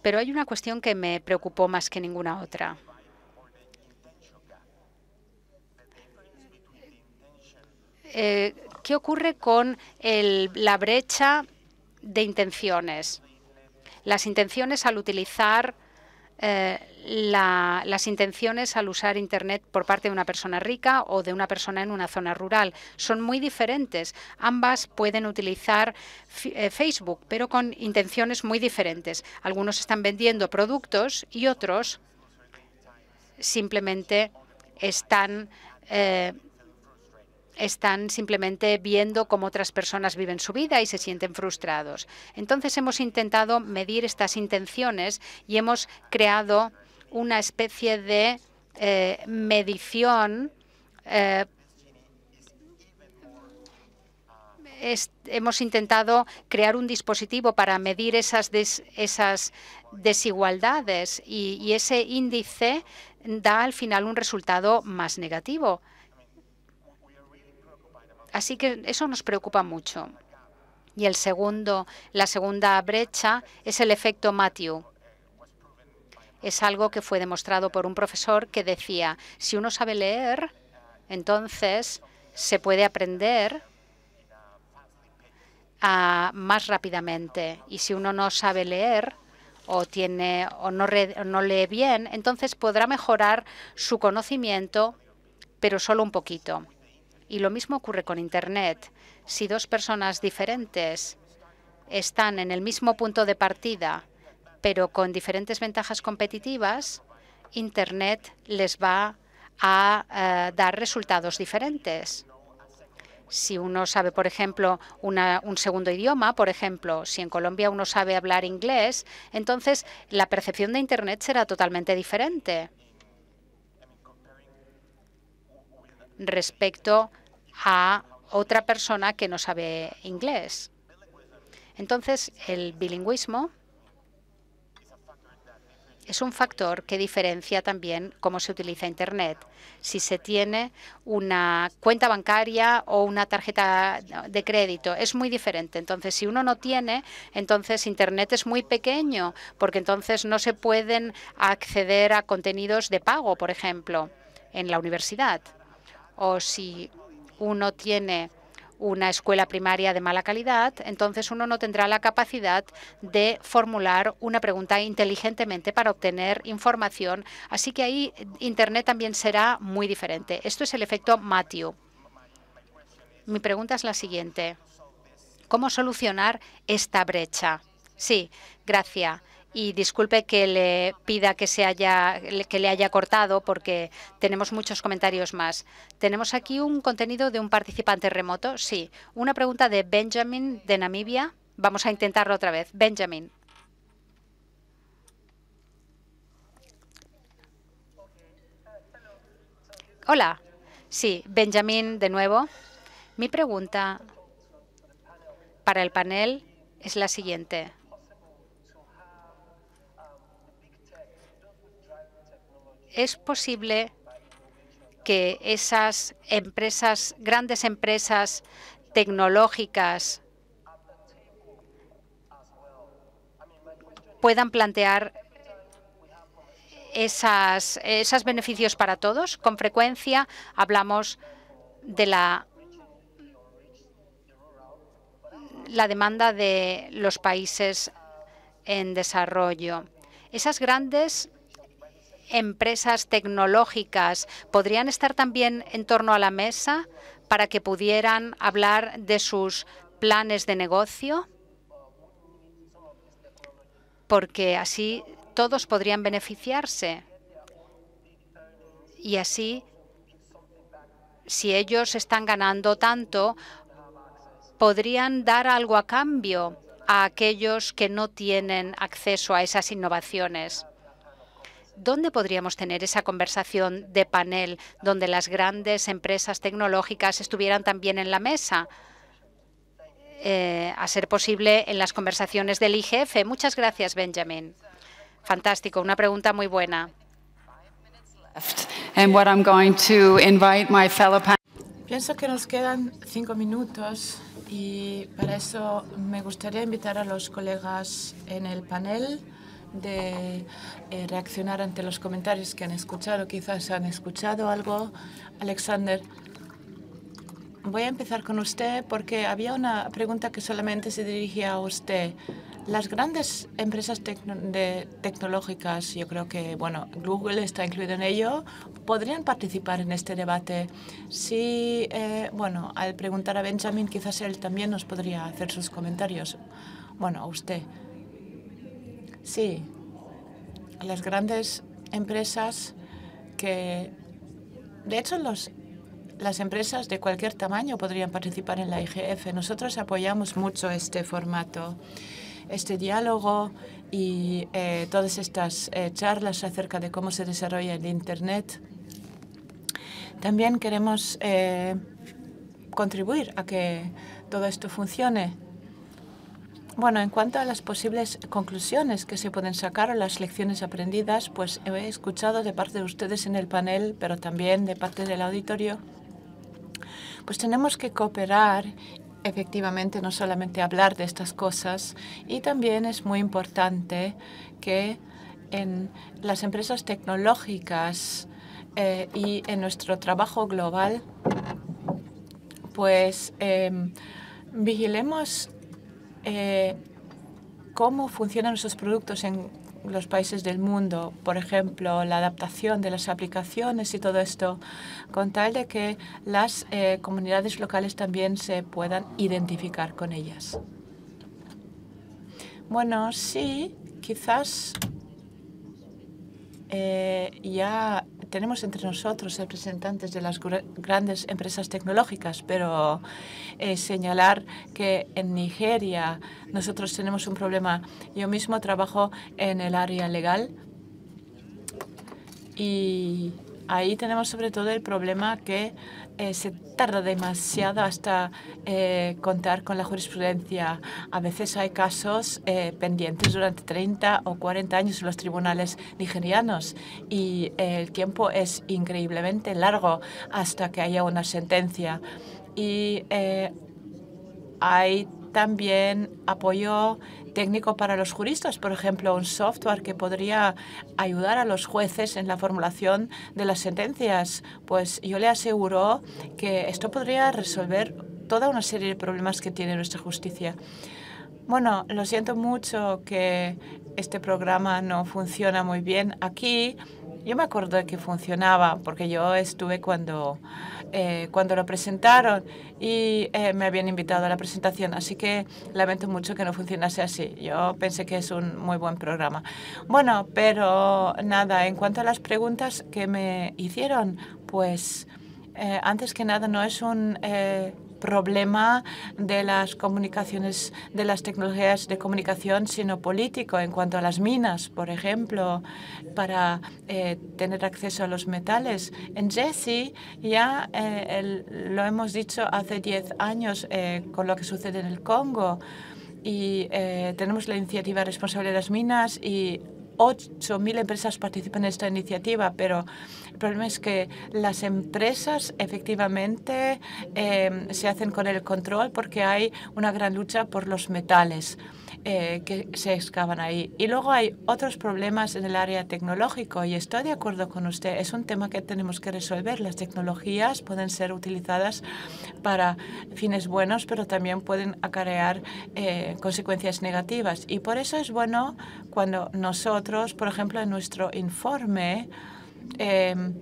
Pero hay una cuestión que me preocupó más que ninguna otra. Eh, ¿Qué ocurre con la brecha de intenciones? Las intenciones al utilizar eh, las intenciones al usar Internet por parte de una persona rica o de una persona en una zona rural. Son muy diferentes. Ambas pueden utilizar eh, Facebook, pero con intenciones muy diferentes. Algunos están vendiendo productos y otros simplemente están eh, están simplemente viendo cómo otras personas viven su vida y se sienten frustrados. Entonces hemos intentado medir estas intenciones y hemos creado una especie de eh, medición eh, hemos intentado crear un dispositivo para medir esas, desigualdades y, ese índice da al final un resultado más negativo. Así que eso nos preocupa mucho. Y el segundo, la segunda brecha es el efecto Matthew. Es algo que fue demostrado por un profesor que decía, si uno sabe leer, entonces se puede aprender más rápidamente. Y si uno no sabe leer o, tiene, o no, no lee bien, entonces podrá mejorar su conocimiento, pero solo un poquito. Y lo mismo ocurre con Internet. Si dos personas diferentes están en el mismo punto de partida, pero con diferentes ventajas competitivas, Internet les va a eh, dar resultados diferentes. Si uno sabe, por ejemplo, un segundo idioma, por ejemplo, si en Colombia uno sabe hablar inglés, entonces la percepción de Internet será totalmente diferente respecto a otra persona que no sabe inglés. Entonces, el bilingüismo es un factor que diferencia también cómo se utiliza Internet. Si se tiene una cuenta bancaria o una tarjeta de crédito, es muy diferente. Entonces, si uno no tiene, entonces Internet es muy pequeño, porque entonces no se pueden acceder a contenidos de pago, por ejemplo, en la universidad. O si uno tiene una escuela primaria de mala calidad, entonces uno no tendrá la capacidad de formular una pregunta inteligentemente para obtener información. Así que ahí Internet también será muy diferente. Esto es el efecto Matthew. Mi pregunta es la siguiente. ¿Cómo solucionar esta brecha? Sí, gracias y disculpe que le pida que, se haya, que le haya cortado porque tenemos muchos comentarios más. Tenemos aquí un contenido de un participante remoto. Sí. Una pregunta de Benjamin de Namibia. Vamos a intentarlo otra vez. Benjamin. Hola. Sí, Benjamin de nuevo. Mi pregunta para el panel es la siguiente. Es posible que esas empresas, grandes empresas tecnológicas, puedan plantear esas, esos beneficios para todos. Con frecuencia hablamos de la, la demanda de los países en desarrollo. Esas grandes empresas tecnológicas podrían estar también en torno a la mesa para que pudieran hablar de sus planes de negocio, porque así todos podrían beneficiarse. Y así, si ellos están ganando tanto, podrían dar algo a cambio a aquellos que no tienen acceso a esas innovaciones. ¿Dónde podríamos tener esa conversación de panel donde las grandes empresas tecnológicas estuvieran también en la mesa? Eh, a ser posible en las conversaciones del IGF. Muchas gracias, Benjamin. Fantástico, una pregunta muy buena. Pienso que nos quedan cinco minutos y para eso me gustaría invitar a los colegas en el panel de eh, reaccionar ante los comentarios que han escuchado. Quizás han escuchado algo. Alexander, voy a empezar con usted porque había una pregunta que solamente se dirigía a usted. Las grandes empresas tecnológicas, yo creo que bueno, Google está incluido en ello, podrían participar en este debate. Sí, eh, bueno, al preguntar a Benjamin, quizás él también nos podría hacer sus comentarios. Bueno, a usted. Sí, las grandes empresas que, de hecho, los las empresas de cualquier tamaño podrían participar en la IGF. Nosotros apoyamos mucho este formato este diálogo y eh, todas estas eh, charlas acerca de cómo se desarrolla el Internet. También queremos eh, contribuir a que todo esto funcione. Bueno, en cuanto a las posibles conclusiones que se pueden sacar o las lecciones aprendidas, pues he escuchado de parte de ustedes en el panel, pero también de parte del auditorio, pues tenemos que cooperar efectivamente no solamente hablar de estas cosas y también es muy importante que en las empresas tecnológicas eh, y en nuestro trabajo global pues em, vigilemos eh, cómo funcionan nuestros productos en los países del mundo, por ejemplo, la adaptación de las aplicaciones y todo esto, con tal de que las eh, comunidades locales también se puedan identificar con ellas. Bueno, sí, quizás eh, ya tenemos entre nosotros representantes de las grandes empresas tecnológicas, pero eh, señalar que en Nigeria nosotros tenemos un problema. Yo mismo trabajo en el área legal y ahí tenemos sobre todo el problema que eh, se tarda demasiado hasta eh, contar con la jurisprudencia. A veces hay casos eh, pendientes durante 30 o 40 años en los tribunales nigerianos y el tiempo es increíblemente largo hasta que haya una sentencia. Y hay también apoyo técnico para los juristas, por ejemplo, un software que podría ayudar a los jueces en la formulación de las sentencias. Pues yo le aseguro que esto podría resolver toda una serie de problemas que tiene nuestra justicia. Bueno, lo siento mucho que este programa no funciona muy bien aquí. Yo me acuerdo de que funcionaba porque yo estuve cuando eh, cuando lo presentaron y eh, me habían invitado a la presentación. Así que lamento mucho que no funcionase así. Yo pensé que es un muy buen programa. Bueno, pero nada, en cuanto a las preguntas que me hicieron, pues eh, antes que nada no es un problema de las comunicaciones, de las tecnologías de comunicación, sino político en cuanto a las minas, por ejemplo, para eh, tener acceso a los metales. En Jesse ya eh, lo hemos dicho hace 10 años eh, con lo que sucede en el Congo y tenemos la iniciativa responsable de las minas y 8.000 empresas participan en esta iniciativa, pero el problema es que las empresas efectivamente em, se hacen con el control porque hay una gran lucha por los metales. Eh, que se excavan ahí. Y luego hay otros problemas en el área tecnológico y estoy de acuerdo con usted. Es un tema que tenemos que resolver. Las tecnologías pueden ser utilizadas para fines buenos, pero también pueden acarrear eh, consecuencias negativas. Y por eso es bueno cuando nosotros, por ejemplo, en nuestro informe, em,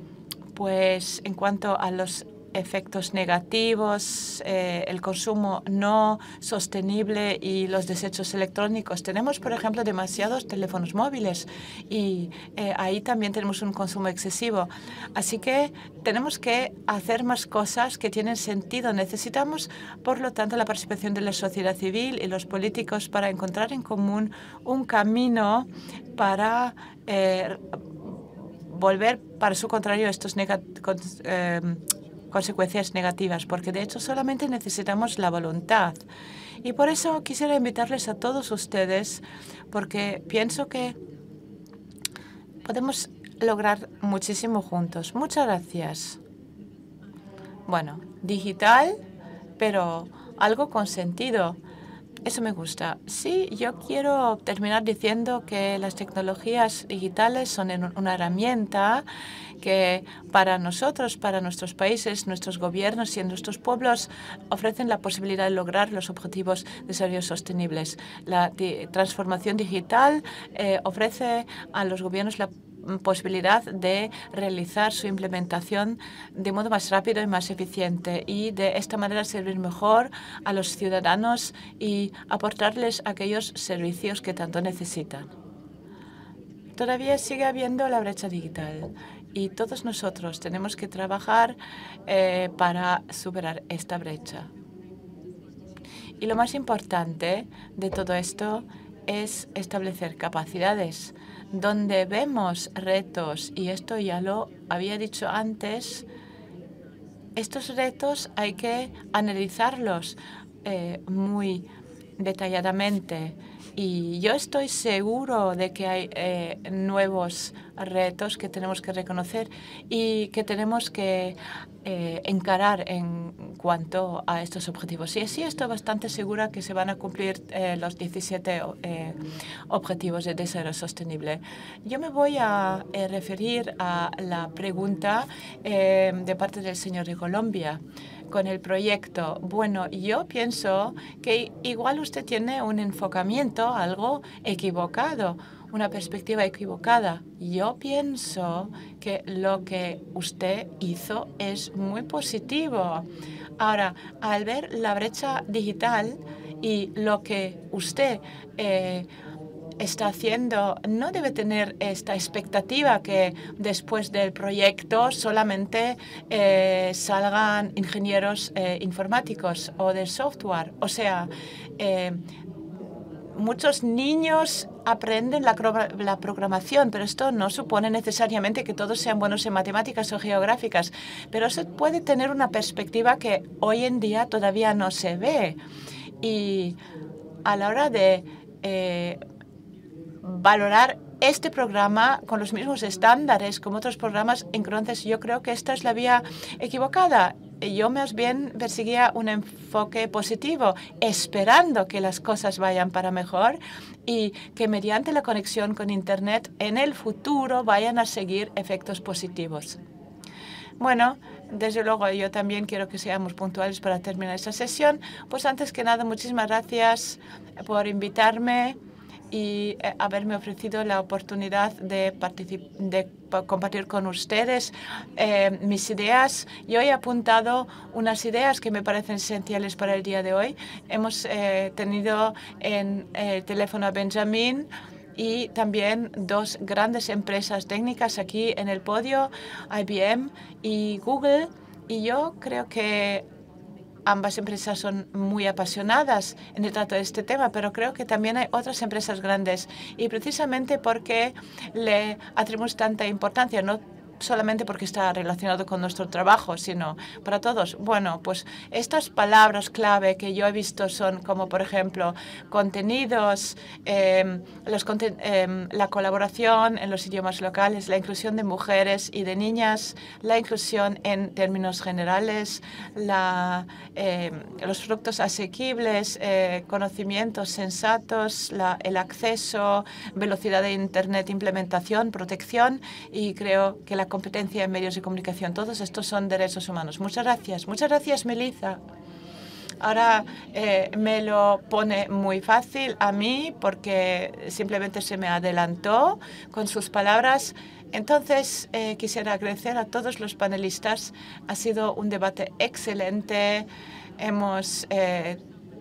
pues en cuanto a los efectos negativos, eh, el consumo no sostenible y los desechos electrónicos. Tenemos, por ejemplo, demasiados teléfonos móviles y eh, ahí también tenemos un consumo excesivo. Así que tenemos que hacer más cosas que tienen sentido. Necesitamos, por lo tanto, la participación de la sociedad civil y los políticos para encontrar en común un camino para eh, volver, para su contrario, estos negativos consecuencias negativas, porque de hecho solamente necesitamos la voluntad. Y por eso quisiera invitarles a todos ustedes, porque pienso que podemos lograr muchísimo juntos. Muchas gracias. Bueno, digital, pero algo con sentido. Eso me gusta. Sí, yo quiero terminar diciendo que las tecnologías digitales son una herramienta que para nosotros, para nuestros países, nuestros gobiernos y nuestros pueblos ofrecen la posibilidad de lograr los objetivos de desarrollo sostenibles. La transformación digital eh, ofrece a los gobiernos la posibilidad de realizar su implementación de modo más rápido y más eficiente y de esta manera servir mejor a los ciudadanos y aportarles aquellos servicios que tanto necesitan. Todavía sigue habiendo la brecha digital y todos nosotros tenemos que trabajar eh, para superar esta brecha. Y lo más importante de todo esto es establecer capacidades donde vemos retos, y esto ya lo había dicho antes, estos retos hay que analizarlos eh, muy detalladamente. Y yo estoy seguro de que hay eh, nuevos retos que tenemos que reconocer y que tenemos que eh, encarar en cuanto a estos objetivos. Y así estoy bastante segura que se van a cumplir eh, los 17 objetivos de desarrollo sostenible. Yo me voy a referir a la pregunta de parte del señor de Colombia con el proyecto? Bueno, yo pienso que igual usted tiene un enfocamiento algo equivocado, una perspectiva equivocada. Yo pienso que lo que usted hizo es muy positivo. Ahora, al ver la brecha digital y lo que usted eh, está haciendo no debe tener esta expectativa que después del proyecto solamente eh, salgan ingenieros eh, informáticos o de software. O sea, eh, muchos niños aprenden la, programación, pero esto no supone necesariamente que todos sean buenos en matemáticas o geográficas, pero se puede tener una perspectiva que hoy en día todavía no se ve. Y a la hora de valorar este programa con los mismos estándares como otros programas, entonces yo creo que esta es la vía equivocada. Yo más bien perseguía un enfoque positivo, esperando que las cosas vayan para mejor y que mediante la conexión con Internet en el futuro vayan a seguir efectos positivos. Bueno, desde luego yo también quiero que seamos puntuales para terminar esta sesión. Pues antes que nada, muchísimas gracias por invitarme y eh, haberme ofrecido la oportunidad de, de compartir con ustedes eh, mis ideas. Yo he apuntado unas ideas que me parecen esenciales para el día de hoy. Hemos eh, tenido en el teléfono a Benjamin y también dos grandes empresas técnicas aquí en el podio, IBM y Google. Y yo creo que ambas empresas son muy apasionadas en el trato de este tema, pero creo que también hay otras empresas grandes. Y precisamente porque le atribuimos tanta importancia, no solamente porque está relacionado con nuestro trabajo, sino para todos. Bueno, pues estas palabras clave que yo he visto son como, por ejemplo, contenidos, em, em, la colaboración en los idiomas locales, la inclusión de mujeres y de niñas, la inclusión en términos generales, em, los frutos asequibles, eh, conocimientos sensatos, el acceso, velocidad de Internet, implementación, protección y creo que la competencia en medios de comunicación. Todos estos son derechos humanos. Muchas gracias. Muchas gracias, Melissa. Ahora eh, me lo pone muy fácil a mí porque simplemente se me adelantó con sus palabras. Entonces, eh, quisiera agradecer a todos los panelistas. Ha sido un debate excelente. Hemos eh,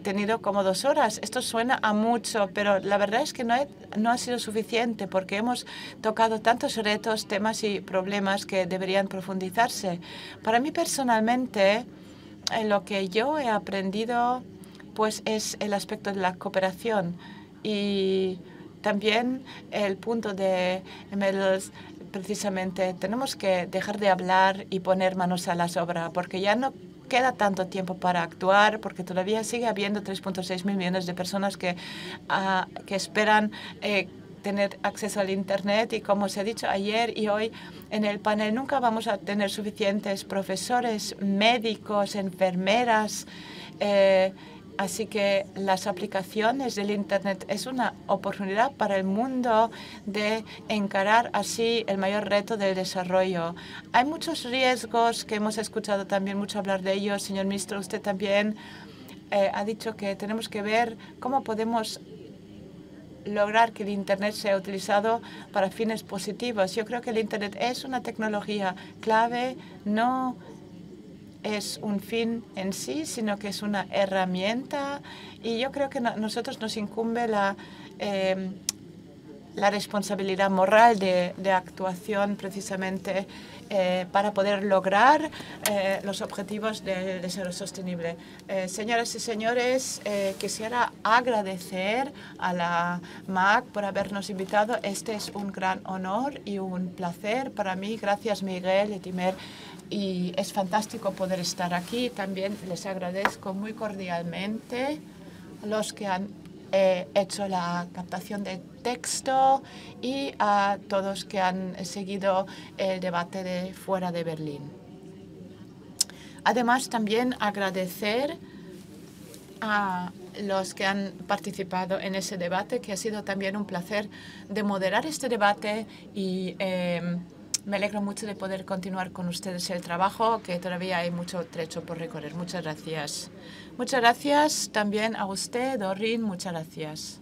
tenido como dos horas. Esto suena a mucho, pero la verdad es que no, no ha sido suficiente porque hemos tocado tantos retos, temas y problemas que deberían profundizarse. Para mí personalmente, lo que yo he aprendido pues es el aspecto de la cooperación y también el punto de precisamente tenemos que dejar de hablar y poner manos a la obras porque ya no queda tanto tiempo para actuar porque todavía sigue habiendo 3.6 mil millones de personas que, ah, que esperan eh, tener acceso al Internet y como se ha dicho ayer y hoy en el panel, nunca vamos a tener suficientes profesores, médicos, enfermeras. Eh, Así que las aplicaciones del Internet es una oportunidad para el mundo de encarar así el mayor reto del desarrollo. Hay muchos riesgos que hemos escuchado también mucho hablar de ellos. Señor ministro, usted también eh, ha dicho que tenemos que ver cómo podemos lograr que el Internet sea utilizado para fines positivos. Yo creo que el Internet es una tecnología clave, no es un fin en sí, sino que es una herramienta y yo creo que a nosotros nos incumbe la, em, la responsabilidad moral de, de actuación precisamente eh, para poder lograr eh, los objetivos del desarrollo sostenible. Eh, señoras y señores, quisiera agradecer a la MAC por habernos invitado. Este es un gran honor y un placer para mí. Gracias, Miguel y Timer y es fantástico poder estar aquí. También les agradezco muy cordialmente a los que han eh, hecho la captación de texto y a todos que han seguido el debate de fuera de Berlín. Además, también agradecer a los que han participado en ese debate, que ha sido también un placer de moderar este debate y eh, me alegro mucho de poder continuar con ustedes el trabajo, que todavía hay mucho trecho por recorrer. Muchas gracias. Muchas gracias también a usted, Doreen. Muchas gracias.